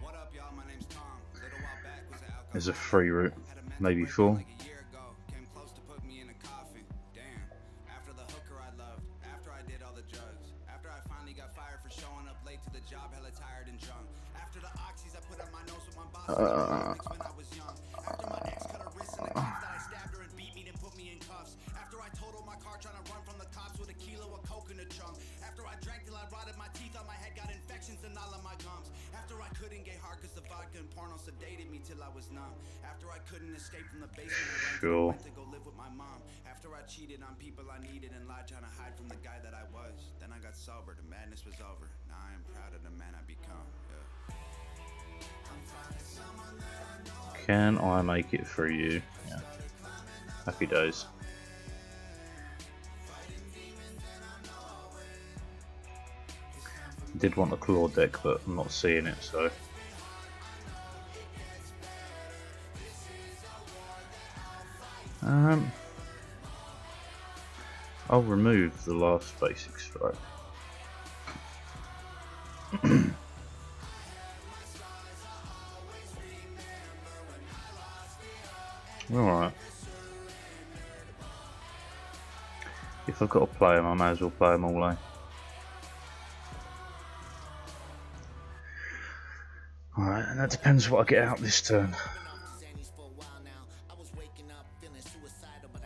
What up, y'all? My name's Tom. Little while back was an. There's a free route. Had a mental Maybe four. Like a year ago. Came close to put me in a coffin. Damn. After the hooker I loved. After I did all the drugs. After I finally got fired for showing up late to the job, hella tired and drunk. After the oxys I put on my nose with my boss. Uh. when I was young. After my ex cut her wrist in the cuffs that I stabbed her and beat me, then put me in cuffs. After I totaled my car trying to run from with a kilo of coke in the trunk. After I drank till I rotted my teeth on my head, got infections in all of my gums. After I couldn't get hard cause the vodka and porno sedated me till I was numb. After I couldn't escape from the basement, I Sure. went to go live with my mom. After I cheated on people I needed and lied trying to hide from the guy that I was. Then I got sober, the madness was over. Now I am proud of the man I become. Yeah. Can I make it for you? Yeah. Happy days. Did want a claw deck, but I'm not seeing it, so. Um, I'll remove the last basic strike. Alright. If I've got to play them, I may as well play them all, eh? Alright, and that depends what I get out this turn. Been off the Xannies for a while now. I was waking up feeling suicidal, but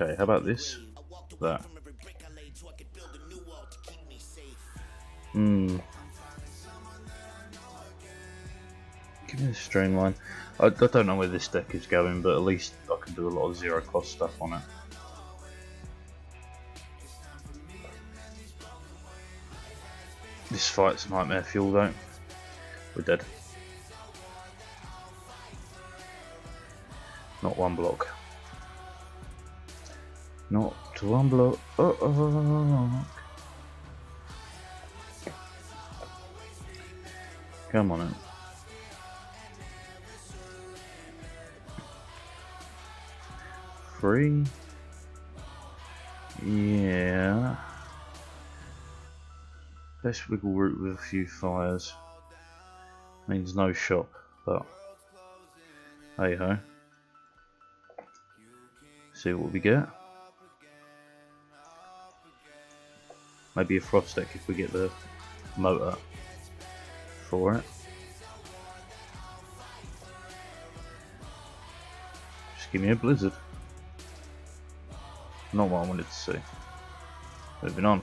wall how about this? That. Hmm. Give me the streamline. I, I don't know where this deck is going, but at least I can do a lot of zero cost stuff on it. This fight's nightmare fuel though. We're dead. Not one block. Not one block. Uh oh. Come on in. Free? Yeah. Best wiggle route with a few fires. Means no shop, but hey ho. See what we get. Maybe a frost deck if we get the motor for it. Just give me a blizzard. Not what I wanted to see. Moving on.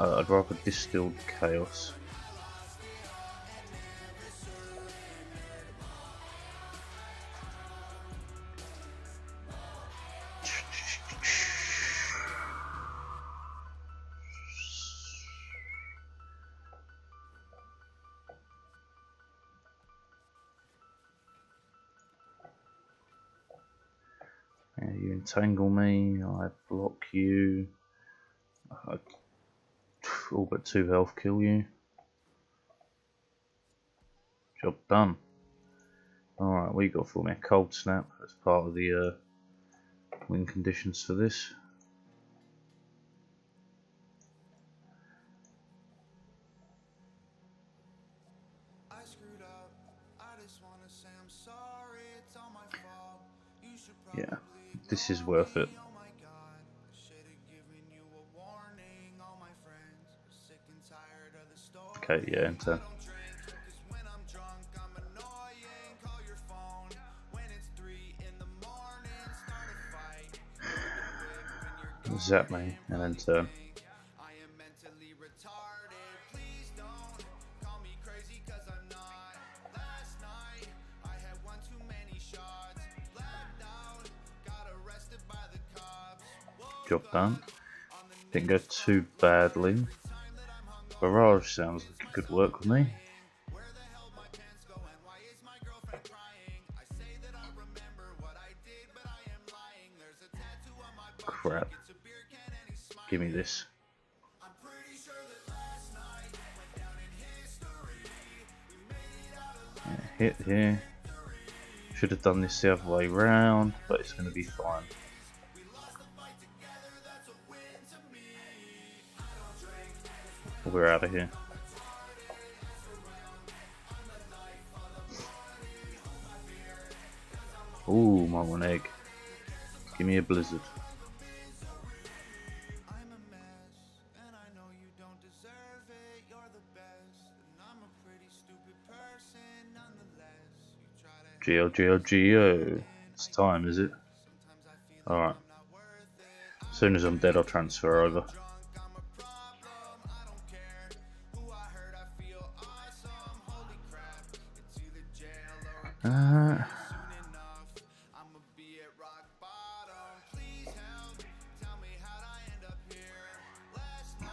Uh, I'd rather distilled chaos. Entangle me, I block you. I all but two health kill you. Job done. Alright, we got for me a cold snap as part of the uh, win conditions for this. I screwed up. I just wanna say I'm sorry. It's all my fault. Yeah, this is worth it. Okay, yeah, enter. Uh, Zap me and then uh, Give me Didn't go too badly. Barrage sounds night went down in history. We made it out alive. Yeah, hit here. Should have done this the other way round, but it's going to be fine. We're out of here. Ooh, my one egg. Give me a blizzard. Geo, Geo, Geo. It's time, is it? Alright. As soon as I'm dead, I'll transfer over.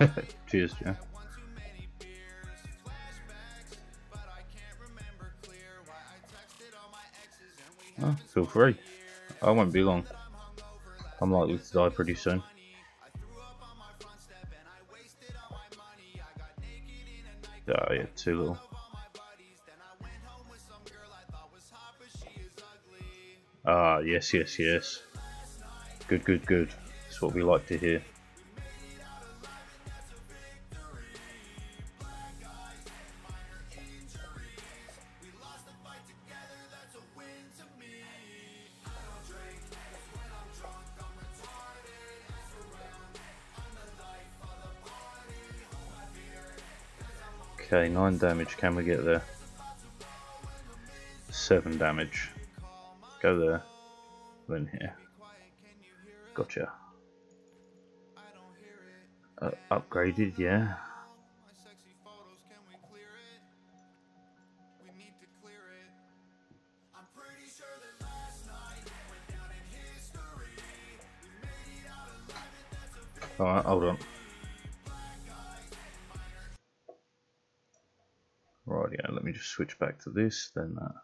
and we Oh, feel free. I won't be long. I'm likely to die pretty soon. Oh, yeah, too little. Ah, yes, yes, yes. Good, good, good. That's what we like to hear. 9 damage. Can we get there? 7 damage. Go there. Then here. Gotcha. Uh, upgraded, yeah. My hold photos, switch back to this, then that.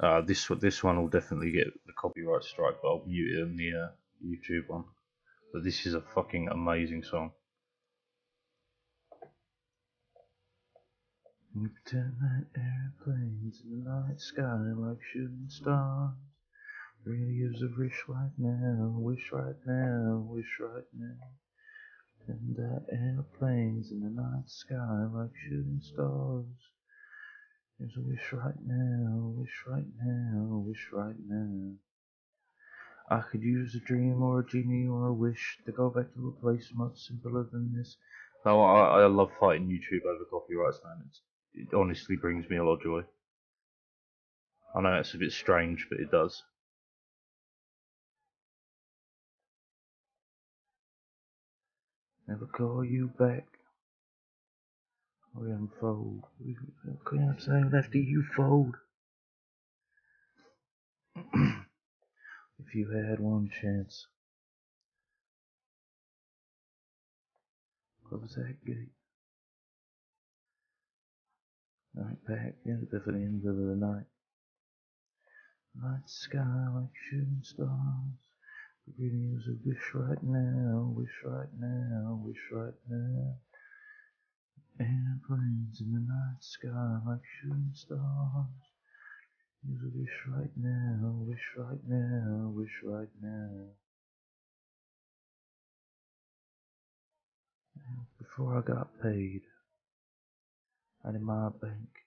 Drum Uh, this this one will definitely get the copyright strike, but I'll mute it in the uh, YouTube one. But this is a fucking amazing song. Pretend airplanes in the night sky like shooting stars. Gives a wish right now, wish right now, wish right now. Pretend that airplanes in the night sky like shooting stars. There's a wish right now, wish right now, wish right now. I could use a dream or a genie or a wish to go back to a place much simpler than this. No, I, I love fighting YouTube over copyrights, man. It's, it honestly brings me a lot of joy. I know it's a bit strange, but it does. Never call you back. We unfold. We can't say after you fold. if you had one chance. Close that gate. Night back in before the end of the night. Night sky like shooting stars. The reading is a wish right now, wish right now, wish right now. Airplanes in the night sky like shooting stars. Here's a wish right now, wish right now, wish right now. Before I got paid, and in my bank.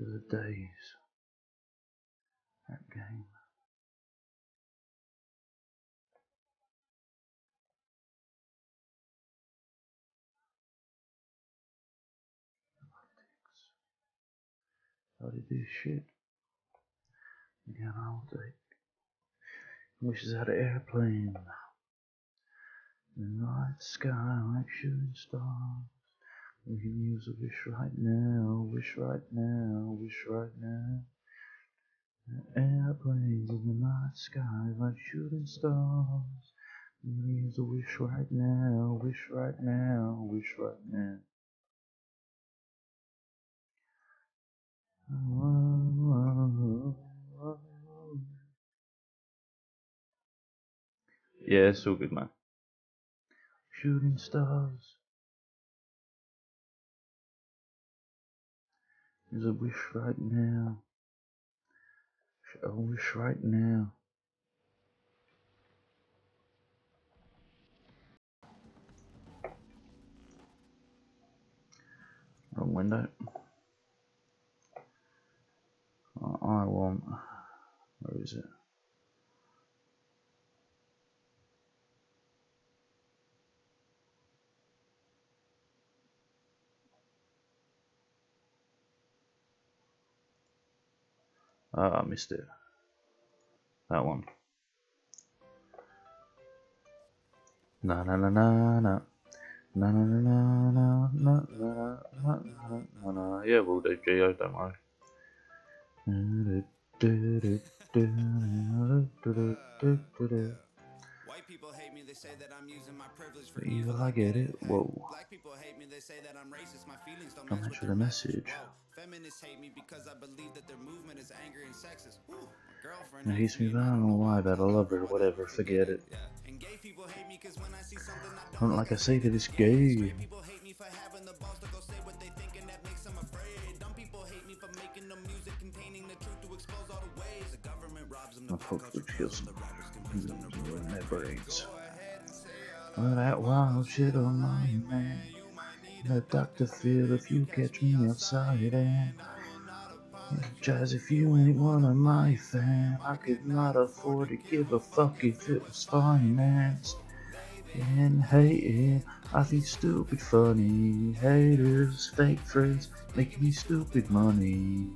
To the days. That game. How to do shit. Again, I'll take. Wishes had an airplane. The night sky like shooting stars. We can use a wish right now, wish right now, wish right now. Airplanes in the night sky like shooting stars. We can use a wish right now, wish right now, wish right now. Yeah, it's all good, man. Shooting stars. There's a wish right now. A wish right now. Wrong window. I want. Where is it? Ah, I missed it. That one. Na na na na na. Na na na na na na na na na na na. Yeah, we'll do Geo, don't worry. People hate me, they say that I'm using my privilege for Evil, I get it. Whoa. Black people hate me, they say that I'm racist. My feelings don't Don't match with the message. Whoa. Feminists hate me because I believe that their movement is angry and sexist. My girlfriend Now me, but I don't know why, but I love her, whatever, forget it. Yeah. And gay people hate me because when I see something I I don't like I say that it's gay. People hate me for having the balls to go say what they think and that makes them afraid. Dumb people hate me for making no music containing the truth to expose all the ways the government robs them. The folks would kill some the rappers them ruin in their brains. Well, that wild shit on my man. The Dr. Phil, if you catch me outside and Jazz, if you ain't one of my fam, I could not afford to give a fuck if it was financed. And hating, I think stupid funny. Haters, fake friends, making me stupid money.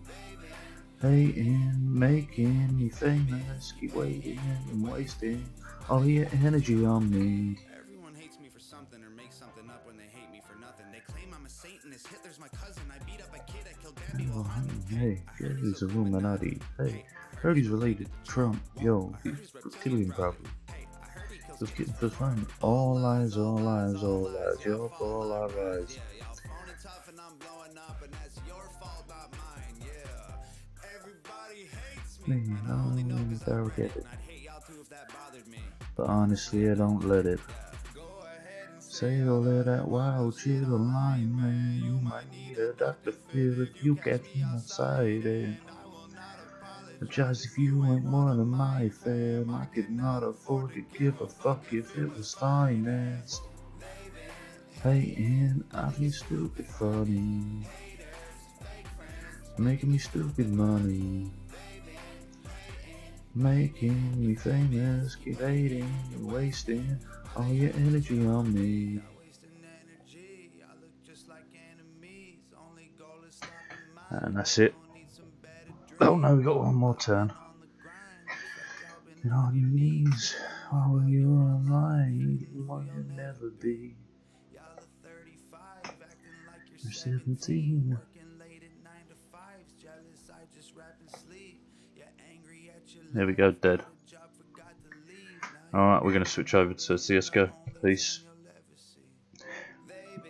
Hating, making me famous, keep waiting and wasting all your energy on me. Everyone hates me for something or makes something up when they hate me for nothing. They claim I'm a Satanist. Hitler's my cousin. I beat up a kid. I killed Oh, while hunting. hey, Gary's Illuminati. Hey, heard he's related to Trump. Yo, he's reptilian probably. Hey, I heard he Just getting for fun. All lies, all lies, all lies. Yo, all our lies. Y'all too if that bothered me. But honestly, I don't let it. And Say all of that wild shit online, man. You might need a Dr. Phil if you catch me outside. And just if you ain't one of my fam, I could not afford to give a fuck if it was financed. Hating, I be stupid funny. Making me stupid money. Making me famous, curating and wasting all your energy on me. And that's it. Oh no, we got one more turn. Get on your knees while you're online, what you'll never be. You're 17. There we go, dead. to Alright, we're gonna switch over to CSGO. Peace.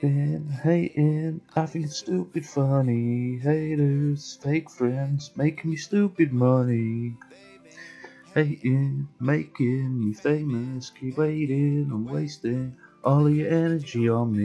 Been hating, I feel stupid funny. Haters, fake friends, making me stupid money. Hating, making me famous, keep waiting and wasting all of your energy on me.